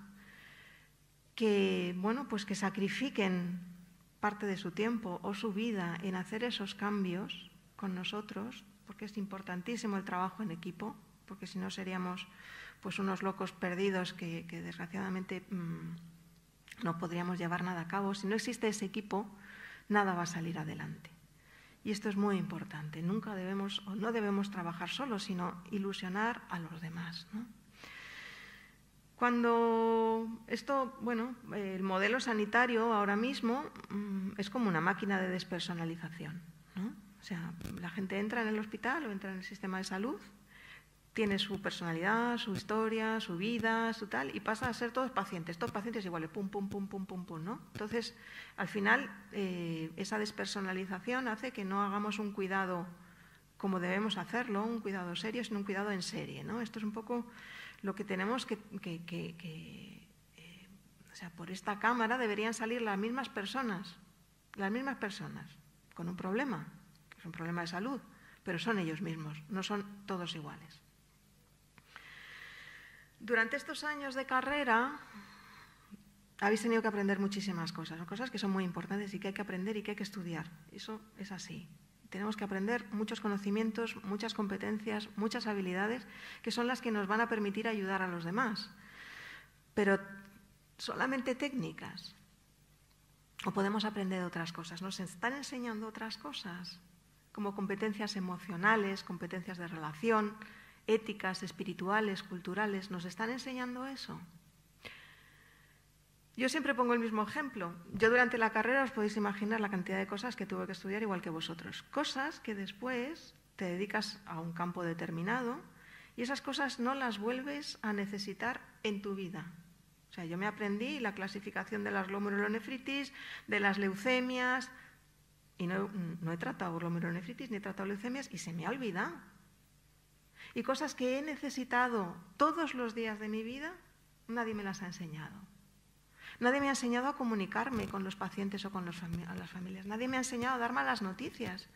que, bueno, pues que sacrifiquen parte de su tiempo o su vida en hacer esos cambios con nosotros, porque es importantísimo el trabajo en equipo, porque si no seríamos pues unos locos perdidos que, desgraciadamente mm, no podríamos llevar nada a cabo. Si no existe ese equipo, nada va a salir adelante. Y esto es muy importante. Nunca debemos o no debemos trabajar solos, sino ilusionar a los demás. Cuando esto, bueno, el modelo sanitario ahora mismo mm, es como una máquina de despersonalización. O sea, la gente entra en el hospital o entra en el sistema de salud tiene su personalidad, su historia, su vida, su tal, y pasa a ser todos pacientes, todos pacientes iguales, pum, pum, pum, pum, pum, pum, ¿no? Entonces, al final, eh, esa despersonalización hace que no hagamos un cuidado como debemos hacerlo, un cuidado serio, sino un cuidado en serie, ¿no? Esto es un poco lo que tenemos que... Eh, o sea, por esta cámara deberían salir las mismas personas, las mismas personas, con un problema, que es un problema de salud, pero son ellos mismos, no son todos iguales. Durante estos años de carrera habéis tenido que aprender muchísimas cosas, cosas que son muy importantes y que hay que aprender y que hay que estudiar. Eso es así. Tenemos que aprender muchos conocimientos, muchas competencias, muchas habilidades, que son las que nos van a permitir ayudar a los demás. Pero solamente técnicas. O podemos aprender otras cosas. Nos están enseñando otras cosas, como competencias emocionales, competencias de relación, éticas, espirituales, culturales, ¿nos están enseñando eso? Yo siempre pongo el mismo ejemplo. Yo durante la carrera os podéis imaginar la cantidad de cosas que tuve que estudiar igual que vosotros. Cosas que después te dedicas a un campo determinado y esas cosas no las vuelves a necesitar en tu vida. O sea, yo me aprendí la clasificación de las glomerulonefritis, de las leucemias, y no, no he tratado glomerulonefritis ni he tratado leucemias y se me ha olvidado y cosas que he necesitado todos los días de mi vida, nadie me las ha enseñado. Nadie me ha enseñado a comunicarme con los pacientes o con las familias. Nadie me ha enseñado a dar malas noticias.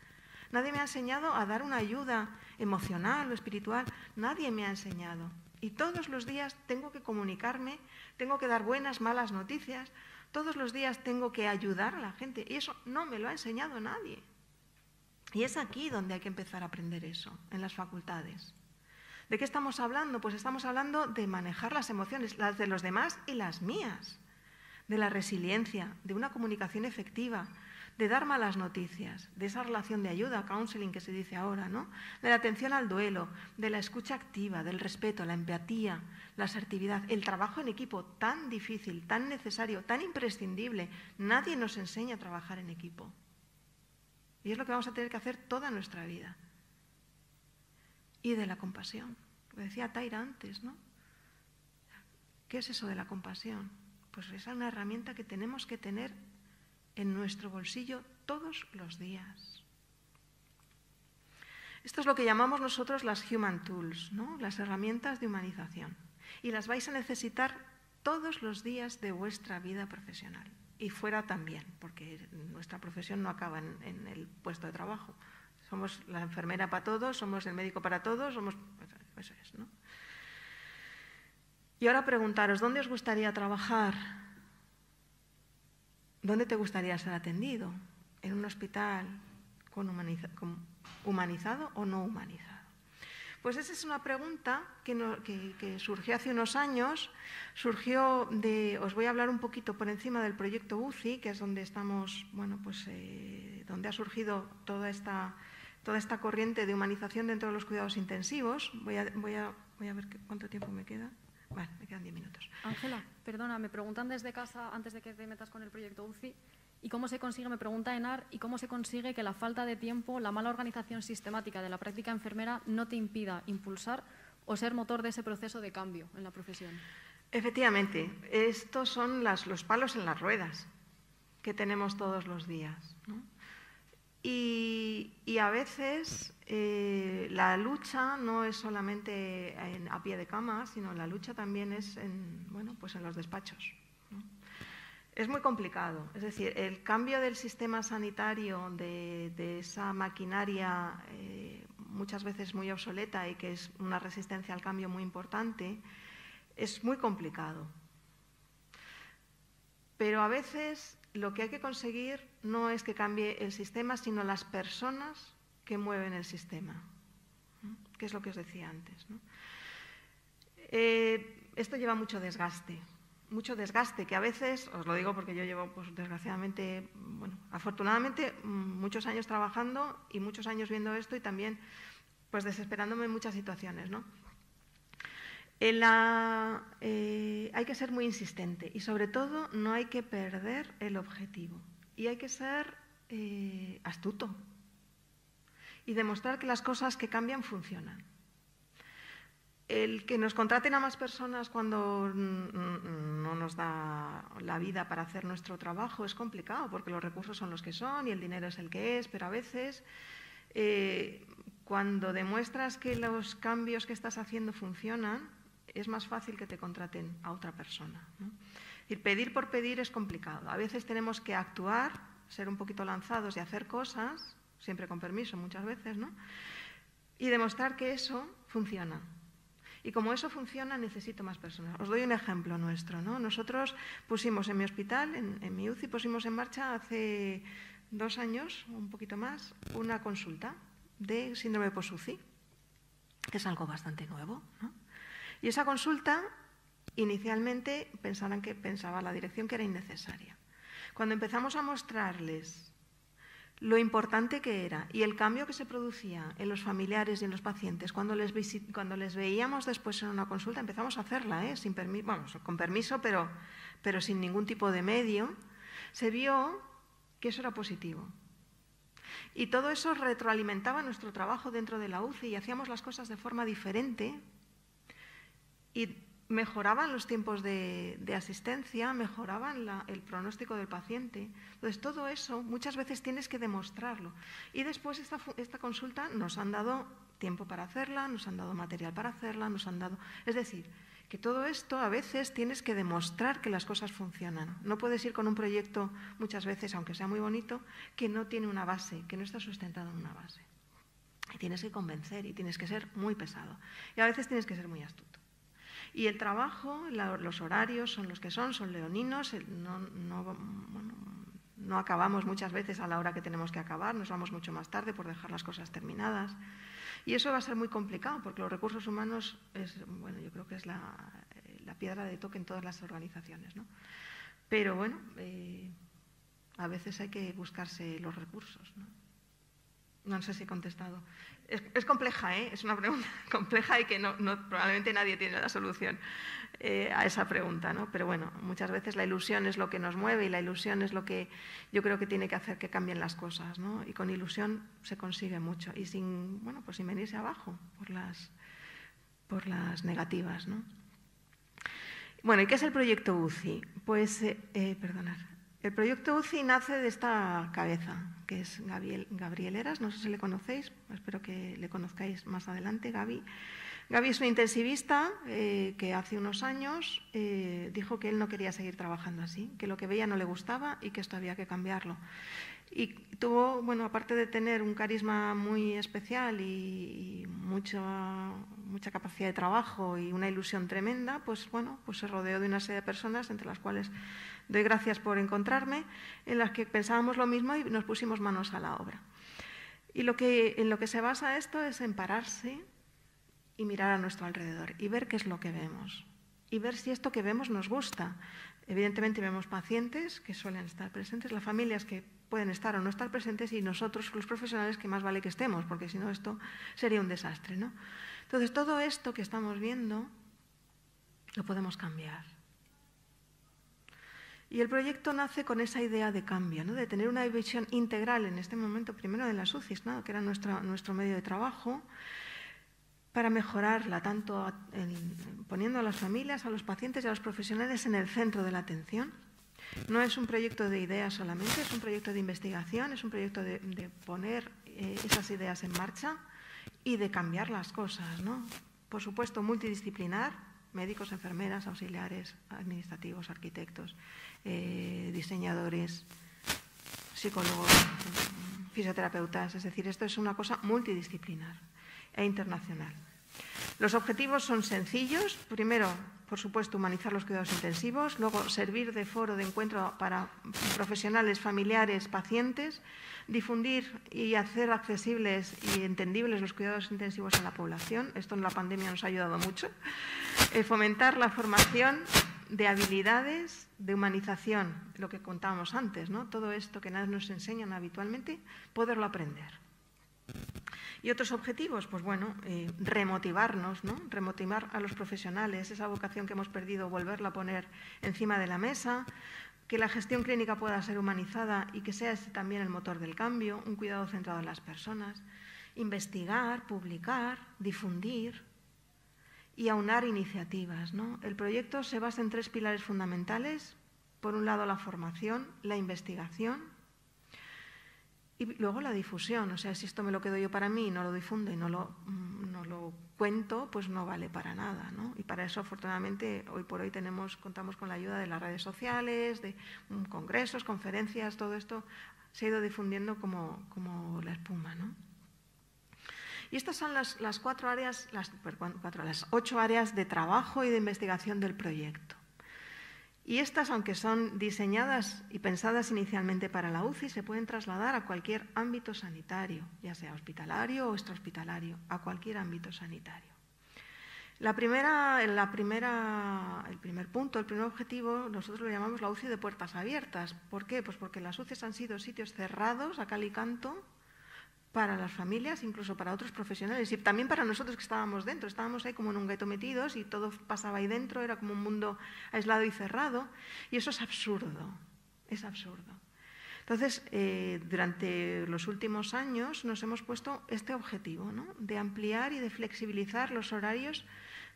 Nadie me ha enseñado a dar una ayuda emocional o espiritual. Nadie me ha enseñado. Y todos los días tengo que comunicarme, tengo que dar buenas, malas noticias. Todos los días tengo que ayudar a la gente. Y eso no me lo ha enseñado nadie. Y es aquí donde hay que empezar a aprender eso, en las facultades. ¿De qué estamos hablando? Pues estamos hablando de manejar las emociones, las de los demás y las mías, de la resiliencia, de una comunicación efectiva, de dar malas noticias, de esa relación de ayuda, counseling que se dice ahora, ¿no? De la atención al duelo, de la escucha activa, del respeto, la empatía, la asertividad, el trabajo en equipo tan difícil, tan necesario, tan imprescindible. Nadie nos enseña a trabajar en equipo. Y es lo que vamos a tener que hacer toda nuestra vida y de la compasión. Lo decía Taira antes, ¿no? ¿Qué es eso de la compasión? Pues es una herramienta que tenemos que tener en nuestro bolsillo todos los días. Esto es lo que llamamos nosotros las human tools, ¿no? las herramientas de humanización. Y las vais a necesitar todos los días de vuestra vida profesional. y fuera también, porque nuestra profesión no acaba en, el puesto de trabajo. Somos la enfermera para todos, somos el médico para todos, somos... Eso es, ¿no? Y ahora preguntaros, ¿dónde os gustaría trabajar? ¿Dónde te gustaría ser atendido? ¿En un hospital con humanizado o no humanizado? Pues esa es una pregunta que, surgió hace unos años. Surgió de, os voy a hablar un poquito por encima del proyecto UCI, que es donde estamos, bueno, pues eh, donde ha surgido toda esta, toda esta corriente de humanización dentro de los cuidados intensivos. Voy a, voy a, voy a ver cuánto tiempo me queda. Vale, me quedan diez minutos. Ángela, perdona, me preguntan desde casa, antes de que te metas con el proyecto UCI, ¿Y cómo se consigue, me pregunta Enar, y cómo se consigue que la falta de tiempo, la mala organización sistemática de la práctica enfermera no te impida impulsar o ser motor de ese proceso de cambio en la profesión? Efectivamente, estos son los palos en las ruedas que tenemos todos los días. Y, a veces eh, la lucha no es solamente a pie de cama, sino la lucha también es en, bueno, pues en los despachos. Es muy complicado. Es decir, el cambio del sistema sanitario, de, esa maquinaria eh, muchas veces muy obsoleta y que es una resistencia al cambio muy importante, es muy complicado. Pero a veces lo que hay que conseguir no es que cambie el sistema, sino las personas que mueven el sistema, que es lo que os decía antes. Eh, esto lleva mucho desgaste mucho desgaste, que a veces, os lo digo porque yo llevo, pues desgraciadamente, bueno, afortunadamente, muchos años trabajando y muchos años viendo esto y también, pues desesperándome en muchas situaciones, eh, hay que ser muy insistente y sobre todo no hay que perder el objetivo y hay que ser eh, astuto y demostrar que las cosas que cambian funcionan. El que nos contraten a más personas cuando no nos da la vida para hacer nuestro trabajo es complicado porque los recursos son los que son y el dinero es el que es, pero a veces eh, cuando demuestras que los cambios que estás haciendo funcionan, es más fácil que te contraten a otra persona. Pedir por pedir es complicado. A veces tenemos que actuar, ser un poquito lanzados y hacer cosas, siempre con permiso muchas veces, ¿no? y demostrar que eso funciona. Y como eso funciona, necesito más personas. Os doy un ejemplo nuestro. ¿no? Nosotros pusimos en mi hospital, en, mi UCI, pusimos en marcha hace dos años, un poquito más, una consulta de síndrome post-UCI, que es algo bastante nuevo. Y esa consulta, inicialmente, pensaban que, pensaba la dirección que era innecesaria. Cuando empezamos a mostrarles lo importante que era y el cambio que se producía en los familiares y en los pacientes cuando les, cuando les veíamos después en una consulta, empezamos a hacerla, ¿eh? sin vamos, con permiso, pero, pero sin ningún tipo de medio, se vio que eso era positivo. Y todo eso retroalimentaba nuestro trabajo dentro de la UCI y hacíamos las cosas de forma diferente y mejoraban los tiempos de, asistencia, mejoraban el pronóstico del paciente. Entonces, todo eso muchas veces tienes que demostrarlo. Y después esta, esta, consulta nos han dado tiempo para hacerla, nos han dado material para hacerla, nos han dado... Es decir, que todo esto a veces tienes que demostrar que las cosas funcionan. No puedes ir con un proyecto muchas veces, aunque sea muy bonito, que no tiene una base, que no está sustentado en una base. Y tienes que convencer y tienes que ser muy pesado. Y a veces tienes que ser muy astuto. Y el trabajo, los horarios son los que son, son leoninos, no, acabamos muchas veces a la hora que tenemos que acabar, nos vamos mucho más tarde por dejar las cosas terminadas. Y eso va a ser muy complicado porque los recursos humanos es, bueno, yo creo que es la, piedra de toque en todas las organizaciones. ¿no? Pero bueno, eh, a veces hay que buscarse los recursos. ¿no? No sé si he contestado. Es, compleja, ¿eh? es una pregunta *laughs* compleja y que no, probablemente nadie tiene la solución eh, a esa pregunta. ¿no? Pero bueno, muchas veces la ilusión es lo que nos mueve y la ilusión es lo que yo creo que tiene que hacer que cambien las cosas. ¿no? Y con ilusión se consigue mucho y sin, bueno, pues sin venirse abajo por las, por las negativas. ¿no? Bueno, ¿y qué es el proyecto UCI? Pues, eh, eh perdonad. El proyecto UCI nace de esta cabeza, que es Gabriel, Eras, no sé si le conocéis, espero que le conozcáis más adelante, Gaby. Gaby es una intensivista eh, que hace unos años eh, dijo que él no quería seguir trabajando así, que lo que veía no le gustaba y que esto había que cambiarlo. Y tuvo, bueno, aparte de tener un carisma muy especial y, mucha, mucha capacidad de trabajo y una ilusión tremenda, pues bueno, pues se rodeó de una serie de personas, entre las cuales doy gracias por encontrarme, en las que pensábamos lo mismo y nos pusimos manos a la obra. Y lo que, en lo que se basa esto es en pararse y mirar a nuestro alrededor y ver qué es lo que vemos y ver si esto que vemos nos gusta. Evidentemente vemos pacientes que suelen estar presentes, las familias que pueden estar o no estar presentes y nosotros, los profesionales, que más vale que estemos, porque si no esto sería un desastre. ¿no? Entonces, todo esto que estamos viendo lo podemos cambiar. Y el proyecto nace con esa idea de cambio, ¿no? de tener una visión integral en este momento, primero de las UCIs, que era nuestro, nuestro medio de trabajo, para mejorarla, tanto poniendo a las familias, a los pacientes y a los profesionales en el centro de la atención. No es un proyecto de ideas solamente, es un proyecto de investigación, es un proyecto de, poner eh, esas ideas en marcha y de cambiar las cosas. ¿no? Por supuesto, multidisciplinar, médicos, enfermeras, auxiliares, administrativos, arquitectos, eh, diseñadores, psicólogos, fisioterapeutas. Es decir, esto es una cosa multidisciplinar e internacional. Los objetivos son sencillos. Primero, por supuesto, humanizar los cuidados intensivos. Luego, servir de foro de encuentro para profesionales, familiares, pacientes. Difundir y hacer accesibles y entendibles los cuidados intensivos a la población. Esto en la pandemia nos ha ayudado mucho. Eh, fomentar la formación de habilidades de humanización, lo que contábamos antes, ¿no? todo esto que nos enseñan habitualmente, poderlo aprender. ¿Y otros objetivos? Pues bueno, eh, remotivarnos, ¿no? remotivar a los profesionales, esa vocación que hemos perdido, volverla a poner encima de la mesa, que la gestión clínica pueda ser humanizada y que sea también el motor del cambio, un cuidado centrado en las personas, investigar, publicar, difundir y aunar iniciativas. ¿no? El proyecto se basa en tres pilares fundamentales. Por un lado, la formación, la investigación y luego la difusión, o sea, si esto me lo quedo yo para mí y no lo difundo y no lo, mm, no lo cuento, pues no vale para nada. ¿no? Y para eso, afortunadamente, hoy por hoy tenemos, contamos con la ayuda de las redes sociales, de mm, congresos, conferencias, todo esto se ha ido difundiendo como, como la espuma. ¿no? Y estas son las, las cuatro áreas, las, cuatro, las ocho áreas de trabajo y de investigación del proyecto. Y estas, aunque son diseñadas y pensadas inicialmente para la UCI, se pueden trasladar a cualquier ámbito sanitario, ya sea hospitalario o extrahospitalario, a cualquier ámbito sanitario. La primera, el primer punto, el primer objetivo, nosotros lo llamamos la UCI de puertas abiertas. ¿Por qué? Pues porque las UCIs han sido sitios cerrados a cal y canto para las familias, incluso para otros profesionales y también para nosotros que estábamos dentro. Estábamos ahí como en un gueto metidos y todo pasaba ahí dentro, era como un mundo aislado y cerrado y eso es absurdo, es absurdo. Entonces, eh, durante los últimos años nos hemos puesto este objetivo, ¿no? de ampliar y de flexibilizar los horarios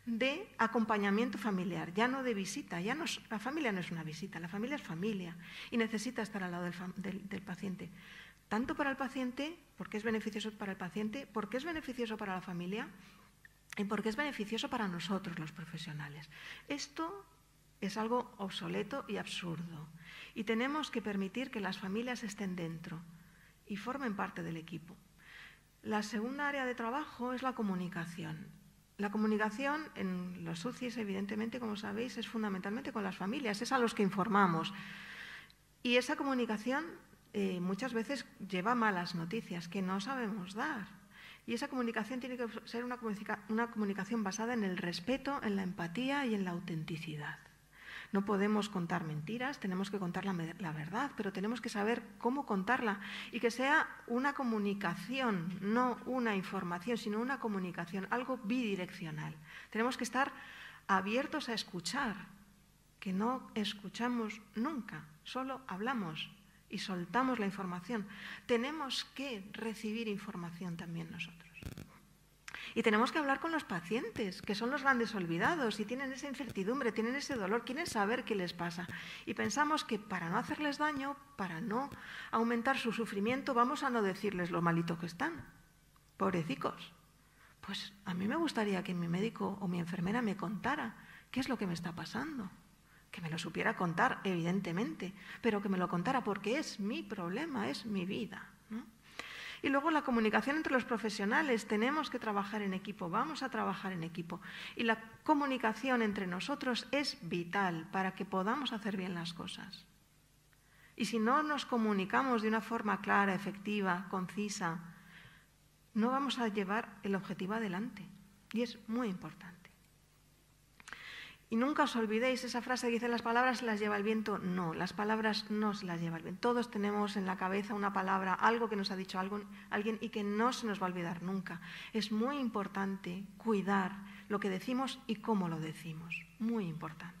de acompañamiento familiar, ya no de visita. Ya no la familia no es una visita, la familia es familia y necesita estar al lado del paciente tanto para el paciente, porque es beneficioso para el paciente, porque es beneficioso para la familia y porque es beneficioso para nosotros los profesionales. Esto es algo obsoleto y absurdo y tenemos que permitir que las familias estén dentro y formen parte del equipo. La segunda área de trabajo es la comunicación. La comunicación en los UCIs, evidentemente, como sabéis, es fundamentalmente con las familias, es a los que informamos. Y esa comunicación eh, muchas veces lleva malas noticias que no sabemos dar. Y esa comunicación tiene que ser una, comunicación basada en el respeto, en la empatía y en la autenticidad. No podemos contar mentiras, tenemos que contar la, la, verdad, pero tenemos que saber cómo contarla y que sea una comunicación, no una información, sino una comunicación, algo bidireccional. Tenemos que estar abiertos a escuchar, que no escuchamos nunca, solo hablamos y soltamos la información, tenemos que recibir información también nosotros. Y tenemos que hablar con los pacientes, que son los grandes olvidados y tienen esa incertidumbre, tienen ese dolor, quieren saber qué les pasa. Y pensamos que para no hacerles daño, para no aumentar su sufrimiento, vamos a no decirles lo malito que están. Pobrecicos. pues a mí me gustaría que mi médico o mi enfermera me contara qué es lo que me está pasando. Que me lo supiera contar, evidentemente, pero que me lo contara porque es mi problema, es mi vida. Y luego la comunicación entre los profesionales. Tenemos que trabajar en equipo, vamos a trabajar en equipo. Y la comunicación entre nosotros es vital para que podamos hacer bien las cosas. Y si no nos comunicamos de una forma clara, efectiva, concisa, no vamos a llevar el objetivo adelante. Y es muy importante. Y nunca os olvidéis esa frase que dice las palabras las lleva el viento. No, las palabras no se las lleva el viento. Todos tenemos en la cabeza una palabra, algo que nos ha dicho alguien y que no se nos va a olvidar nunca. Es muy importante cuidar lo que decimos y cómo lo decimos. Muy importante.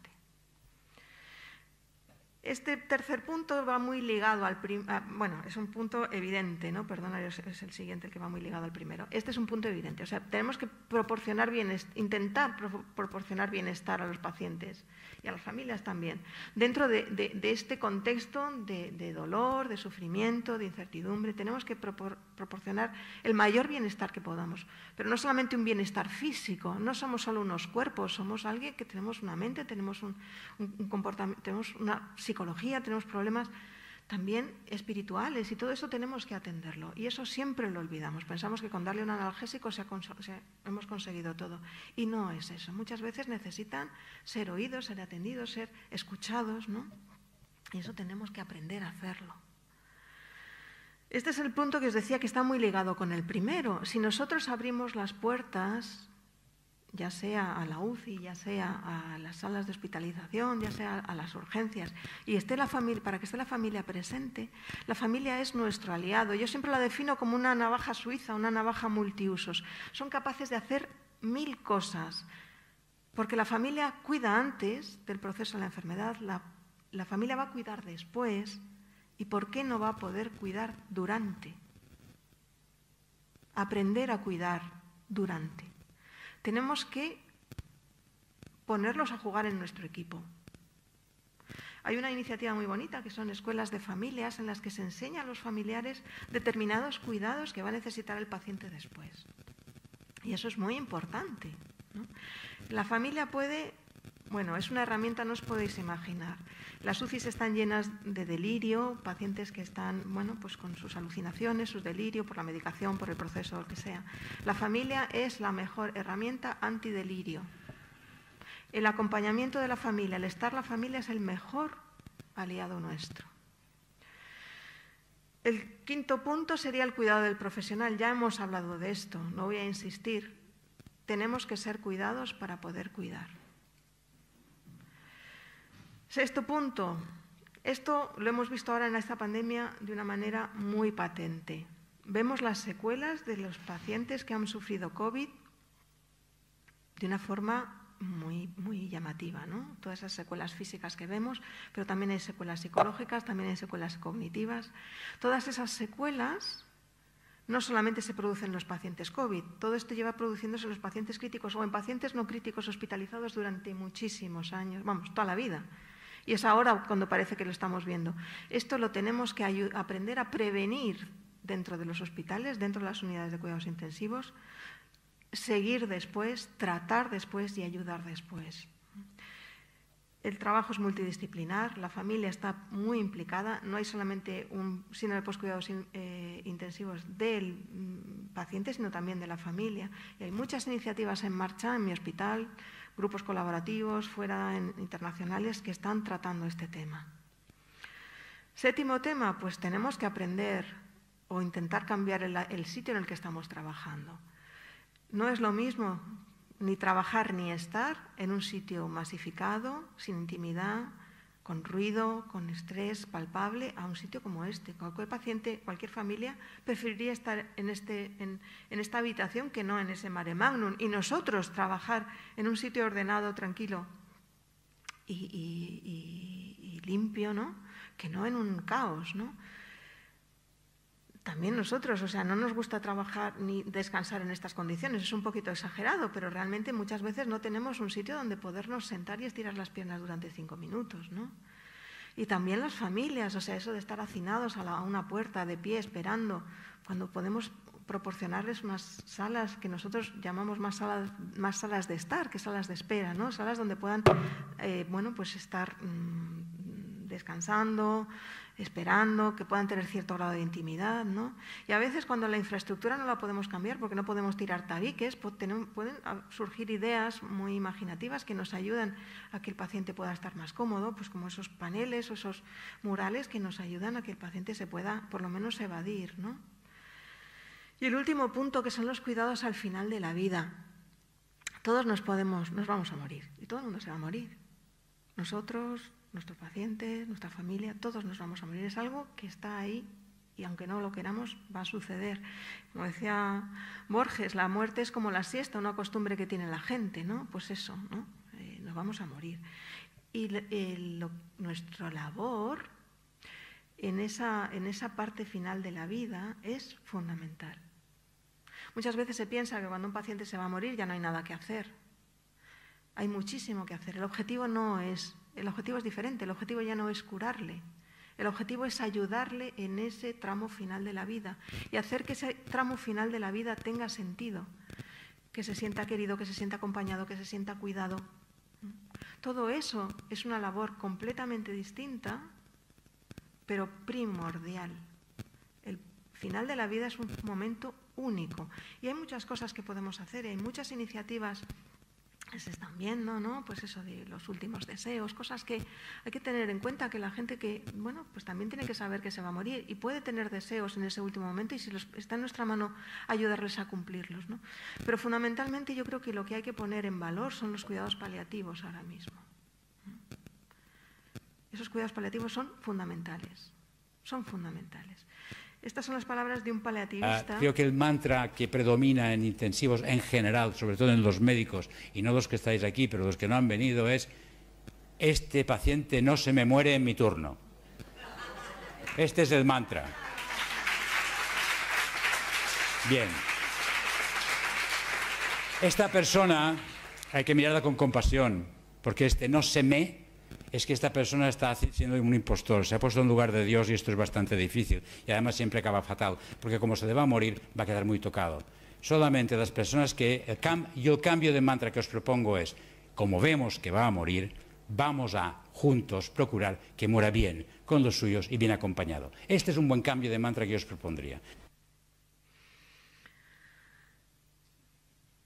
Este tercer punto va muy ligado al primero, bueno, es un punto evidente, ¿no? Perdona, es, el siguiente el que va muy ligado al primero. Este es un punto evidente, o sea, tenemos que proporcionar bienestar, intentar proporcionar bienestar a los pacientes y a las familias también, dentro de, este contexto de, dolor, de sufrimiento, de incertidumbre, tenemos que proporcionar el mayor bienestar que podamos, pero no solamente un bienestar físico, no somos solo unos cuerpos, somos alguien que tenemos una mente, tenemos un comportamiento, tenemos una psicología, tenemos problemas también espirituales y todo eso tenemos que atenderlo. Y eso siempre lo olvidamos. Pensamos que con darle un analgésico se hemos conseguido todo. Y no es eso. Muchas veces necesitan ser oídos, ser atendidos, ser escuchados, ¿no? Y eso tenemos que aprender a hacerlo. Este es el punto que os decía que está muy ligado con el primero. Si nosotros abrimos las puertas ya sea a la UCI, ya sea a las salas de hospitalización, ya sea a las urgencias, y esté la familia, para que esté la familia presente, la familia es nuestro aliado. Yo siempre la defino como una navaja suiza, una navaja multiusos. Son capaces de hacer mil cosas, porque la familia cuida antes del proceso de la enfermedad, la, la familia va a cuidar después, y ¿por qué no va a poder cuidar durante? Aprender a cuidar durante tenemos que ponerlos a jugar en nuestro equipo. Hay una iniciativa muy bonita que son escuelas de familias en las que se enseña a los familiares determinados cuidados que va a necesitar el paciente después. Y eso es muy importante. La familia puede bueno, es una herramienta, no os podéis imaginar. Las UCIs están llenas de delirio, pacientes que están, bueno, pues con sus alucinaciones, su delirio por la medicación, por el proceso, lo que sea. La familia es la mejor herramienta antidelirio. El acompañamiento de la familia, el estar la familia es el mejor aliado nuestro. El quinto punto sería el cuidado del profesional. Ya hemos hablado de esto, no voy a insistir. Tenemos que ser cuidados para poder cuidar. Sexto punto. Esto lo hemos visto ahora en esta pandemia de una manera muy patente. Vemos las secuelas de los pacientes que han sufrido COVID de una forma muy, muy llamativa, ¿no? Todas esas secuelas físicas que vemos, pero también hay secuelas psicológicas, también hay secuelas cognitivas. Todas esas secuelas no solamente se producen en los pacientes COVID, todo esto lleva produciéndose en los pacientes críticos o en pacientes no críticos hospitalizados durante muchísimos años, vamos, toda la vida. Y es ahora cuando parece que lo estamos viendo. Esto lo tenemos que aprender a prevenir dentro de los hospitales, dentro de las unidades de cuidados intensivos, seguir después, tratar después y ayudar después. El trabajo es multidisciplinar, la familia está muy implicada, no hay solamente un síndrome postcuidados eh, intensivos del mm, paciente, sino también de la familia. Hay muchas iniciativas en marcha en mi hospital, grupos colaborativos fuera internacionales que están tratando este tema. Séptimo tema, pues tenemos que aprender o intentar cambiar el, sitio en el que estamos trabajando. No es lo mismo ni trabajar ni estar en un sitio masificado, sin intimidad, con ruido, con estrés palpable, a un sitio como este. Cualquier paciente, cualquier familia preferiría estar en, este, en, esta habitación que no en ese mare magnum. Y nosotros trabajar en un sitio ordenado, tranquilo y, limpio, ¿no? que no en un caos. ¿no? También nosotros, o sea, no nos gusta trabajar ni descansar en estas condiciones, es un poquito exagerado, pero realmente muchas veces no tenemos un sitio donde podernos sentar y estirar las piernas durante cinco minutos, ¿no? Y también las familias, o sea, eso de estar hacinados a, una puerta de pie esperando, cuando podemos proporcionarles unas salas que nosotros llamamos más salas, más salas de estar que salas de espera, ¿no? salas donde puedan eh, bueno, pues estar mm, descansando, esperando, que puedan tener cierto grado de intimidad. ¿no? Y a veces cuando la infraestructura no la podemos cambiar porque no podemos tirar tabiques, pueden surgir ideas muy imaginativas que nos ayudan a que el paciente pueda estar más cómodo, pues como esos paneles o esos murales que nos ayudan a que el paciente se pueda por lo menos evadir. ¿no? Y el último punto, que son los cuidados al final de la vida. Todos nos podemos, nos vamos a morir y todo el mundo se va a morir. Nosotros, nuestros pacientes, nuestra familia, todos nos vamos a morir. Es algo que está ahí y aunque no lo queramos, va a suceder. Como decía Borges, la muerte es como la siesta, una costumbre que tiene la gente, ¿no? Pues eso, ¿no? Eh, nos vamos a morir. Y nuestra labor en esa, en esa parte final de la vida es fundamental. Muchas veces se piensa que cuando un paciente se va a morir ya no hay nada que hacer. Hay muchísimo que hacer. El objetivo no es, el objetivo es diferente, el objetivo ya no es curarle. El objetivo es ayudarle en ese tramo final de la vida y hacer que ese tramo final de la vida tenga sentido, que se sienta querido, que se sienta acompañado, que se sienta cuidado. Todo eso es una labor completamente distinta, pero primordial. El final de la vida es un momento único. Y hay muchas cosas que podemos hacer, hay muchas iniciativas se están viendo, ¿no? Pues eso de los últimos deseos, cosas que hay que tener en cuenta que la gente que, bueno, pues también tiene que saber que se va a morir y puede tener deseos en ese último momento y si está en nuestra mano ayudarles a cumplirlos, ¿no? Pero fundamentalmente yo creo que lo que hay que poner en valor son los cuidados paliativos ahora mismo. Esos cuidados paliativos son fundamentales, son fundamentales. Estas son las palabras de un paliativista. Ah, creo que el mantra que predomina en intensivos en general, sobre todo en los médicos, y no los que estáis aquí, pero los que no han venido, es, este paciente no se me muere en mi turno. Este es el mantra. Bien. Esta persona hay que mirarla con compasión, porque este no se me es que esta persona está siendo un impostor, se ha puesto en lugar de Dios y esto es bastante difícil. Y además siempre acaba fatal, porque como se deba morir, va a quedar muy tocado. Solamente las personas que... El y el cambio de mantra que os propongo es, como vemos que va a morir, vamos a juntos procurar que muera bien, con los suyos y bien acompañado. Este es un buen cambio de mantra que os propondría.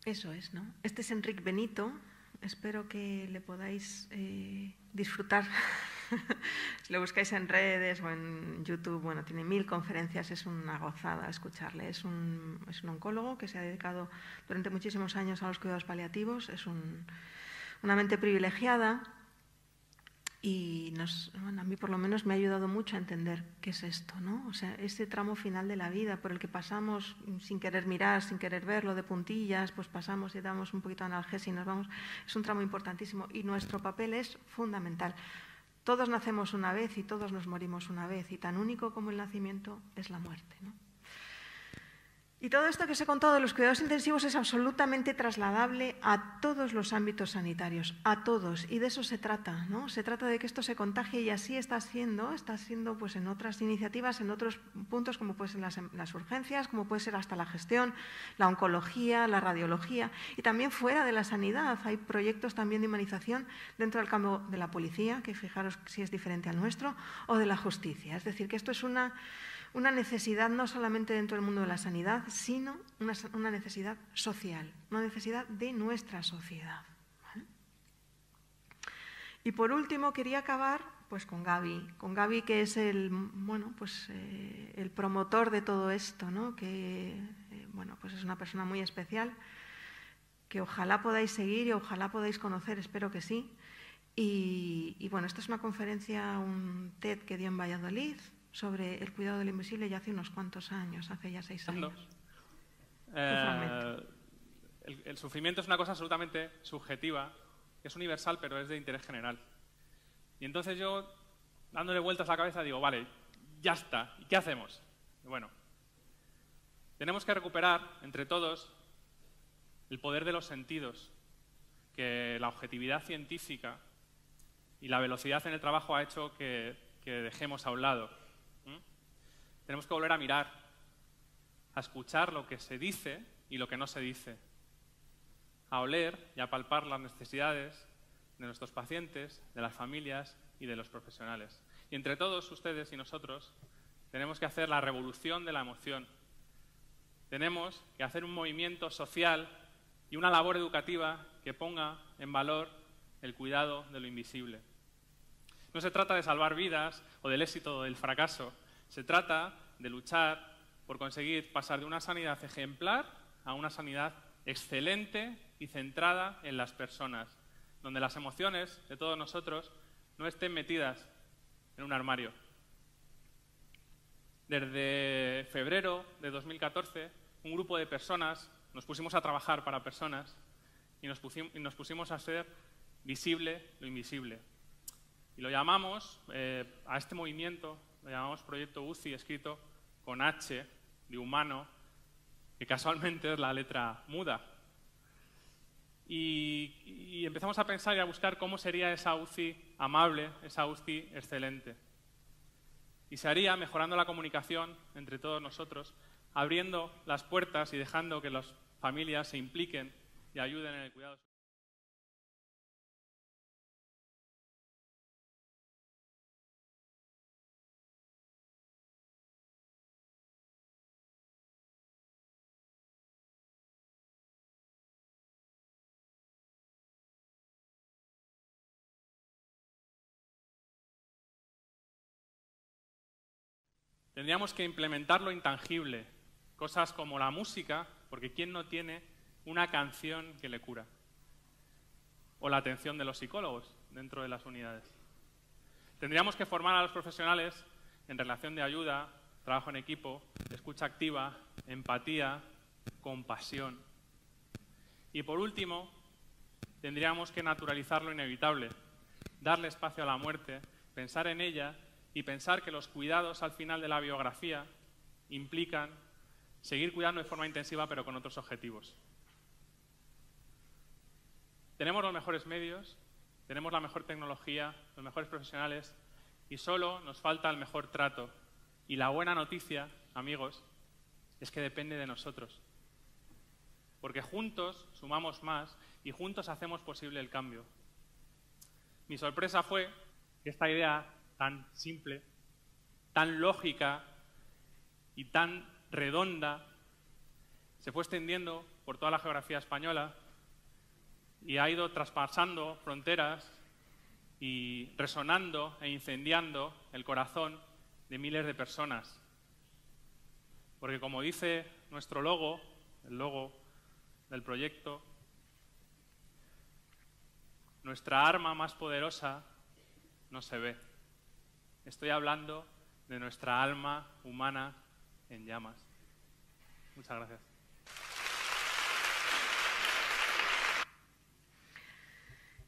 Eso es, ¿no? Este es Enrique Benito, espero que le podáis eh, disfrutar. si *laughs* lo buscáis en redes o en YouTube, bueno, tiene mil conferencias, es una gozada escucharle. Es un, es un oncólogo que se ha dedicado durante muchísimos años a los cuidados paliativos, es una mente privilegiada y a mí por lo menos me ha ayudado mucho a entender qué es esto, ¿no? O sea, ese tramo final de la vida por el que pasamos sin querer mirar, sin querer verlo, de puntillas, pues pasamos y damos un poquito de analgesia y nos vamos, es un tramo importantísimo y nuestro papel es fundamental. Todos nacemos una vez y todos nos morimos una vez y tan único como el nacimiento es la muerte, ¿no? Y todo esto que os he contado de los cuidados intensivos es absolutamente trasladable a todos los ámbitos sanitarios, a todos, y de eso se trata, ¿no? Se trata de que esto se contagie y así está siendo, está siendo pues en otras iniciativas, en otros puntos como pueden ser las urgencias, como puede ser hasta la gestión, la oncología, la radiología y también fuera de la sanidad. Hay proyectos también de humanización dentro del campo de la policía, que fijaros si es diferente al nuestro, o de la justicia. Es decir, que esto es una una necesidad no solamente dentro del mundo de la sanidad, sino una, necesidad social, una necesidad de nuestra sociedad. Y por último, quería acabar pues, con Gaby, con Gaby que es el, bueno, pues, eh, el promotor de todo esto, ¿no? que eh, bueno, pues es una persona muy especial, que ojalá podáis seguir y ojalá podáis conocer, espero que sí. Y, y bueno, esta es una conferencia, un TED que dio en Valladolid, sobre el cuidado del invisible ya hace unos cuantos años, hace ya seis años. Eh, el, sufrimiento es una cosa absolutamente subjetiva, es universal, pero es de interés general. Y entonces yo, dándole vueltas a la cabeza, digo, vale, ya está, ¿y qué hacemos? bueno, tenemos que recuperar entre todos el poder de los sentidos, que la objetividad científica y la velocidad en el trabajo ha hecho que dejemos a un lado. Tenemos que volver a mirar. a escuchar lo que se dice y lo que no se dice, a oler y a palpar las necesidades de nuestros pacientes, de las familias y de los profesionales. Y entre todos ustedes y nosotros tenemos que hacer la revolución de la emoción. Tenemos que hacer un movimiento social y una labor educativa que ponga en valor el cuidado de lo invisible. No se trata de salvar vidas o del éxito o del fracaso, se trata de luchar por conseguir pasar de una sanidad ejemplar a una sanidad excelente y centrada en las personas, donde las emociones de todos nosotros no estén metidas en un armario. Desde febrero de 2014, un grupo de personas nos pusimos a trabajar para personas y nos, pusimos, a hacer visible lo invisible. Y lo llamamos, eh, a este movimiento, lo llamamos Proyecto UCI, escrito con H de humano, que casualmente es la letra muda. Y, y, empezamos a pensar y a buscar cómo sería esa UCI amable, esa UCI excelente. Y se haría mejorando la comunicación entre todos nosotros, abriendo las puertas y dejando que las familias se impliquen y ayuden en el cuidado. Tendríamos que implementar lo intangible, cosas como la música, porque ¿quién no tiene una canción que le cura? O la atención de los psicólogos dentro de las unidades. Tendríamos que formar a los profesionales en relación de ayuda, trabajo en equipo, escucha activa, empatía, compasión. Y por último, tendríamos que naturalizar lo inevitable, darle espacio a la muerte, pensar en ella y pensar que los cuidados al final de la biografía implican seguir cuidando de forma intensiva pero con otros objetivos. Tenemos los mejores medios, tenemos la mejor tecnología, los mejores profesionales y solo nos falta el mejor trato. Y la buena noticia, amigos, es que depende de nosotros. Porque juntos sumamos más y juntos hacemos posible el cambio. Mi sorpresa fue que esta idea tan simple, tan lógica y tan redonda, se fue extendiendo por toda la geografía española y ha ido traspasando fronteras y resonando e incendiando el corazón de miles de personas. Porque como dice nuestro logo, el logo del proyecto, nuestra arma más poderosa no se ve. Estoy hablando de nuestra alma humana en llamas. Muchas gracias.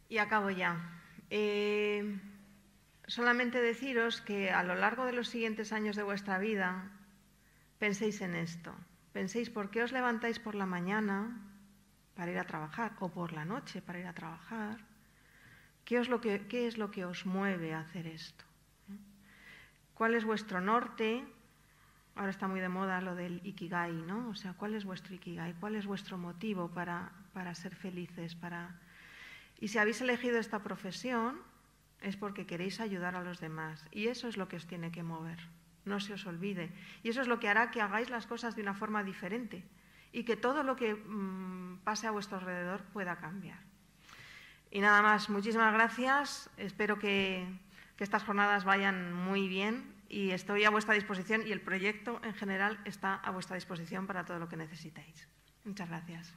Y acabo ya. Eh, solamente deciros que a lo largo de los siguientes años de vuestra vida penséis en esto. Penséis por qué os levantáis por la mañana para ir a trabajar o por la noche para ir a trabajar. ¿Qué es lo que, qué es lo que os mueve a hacer esto? ¿Cuál es vuestro norte? Ahora está muy de moda lo del ikigai, ¿no? O sea, ¿cuál es vuestro ikigai? ¿Cuál es vuestro motivo para, para ser felices? Para... Y si habéis elegido esta profesión es porque queréis ayudar a los demás. Y eso es lo que os tiene que mover. No se os olvide. Y eso es lo que hará que hagáis las cosas de una forma diferente y que todo lo que mmm, pase a vuestro alrededor pueda cambiar. Y nada más, muchísimas gracias. Espero que, que estas jornadas vayan muy bien y estoy a vuestra disposición y el proyecto en general está a vuestra disposición para todo lo que necesitéis. Muchas gracias.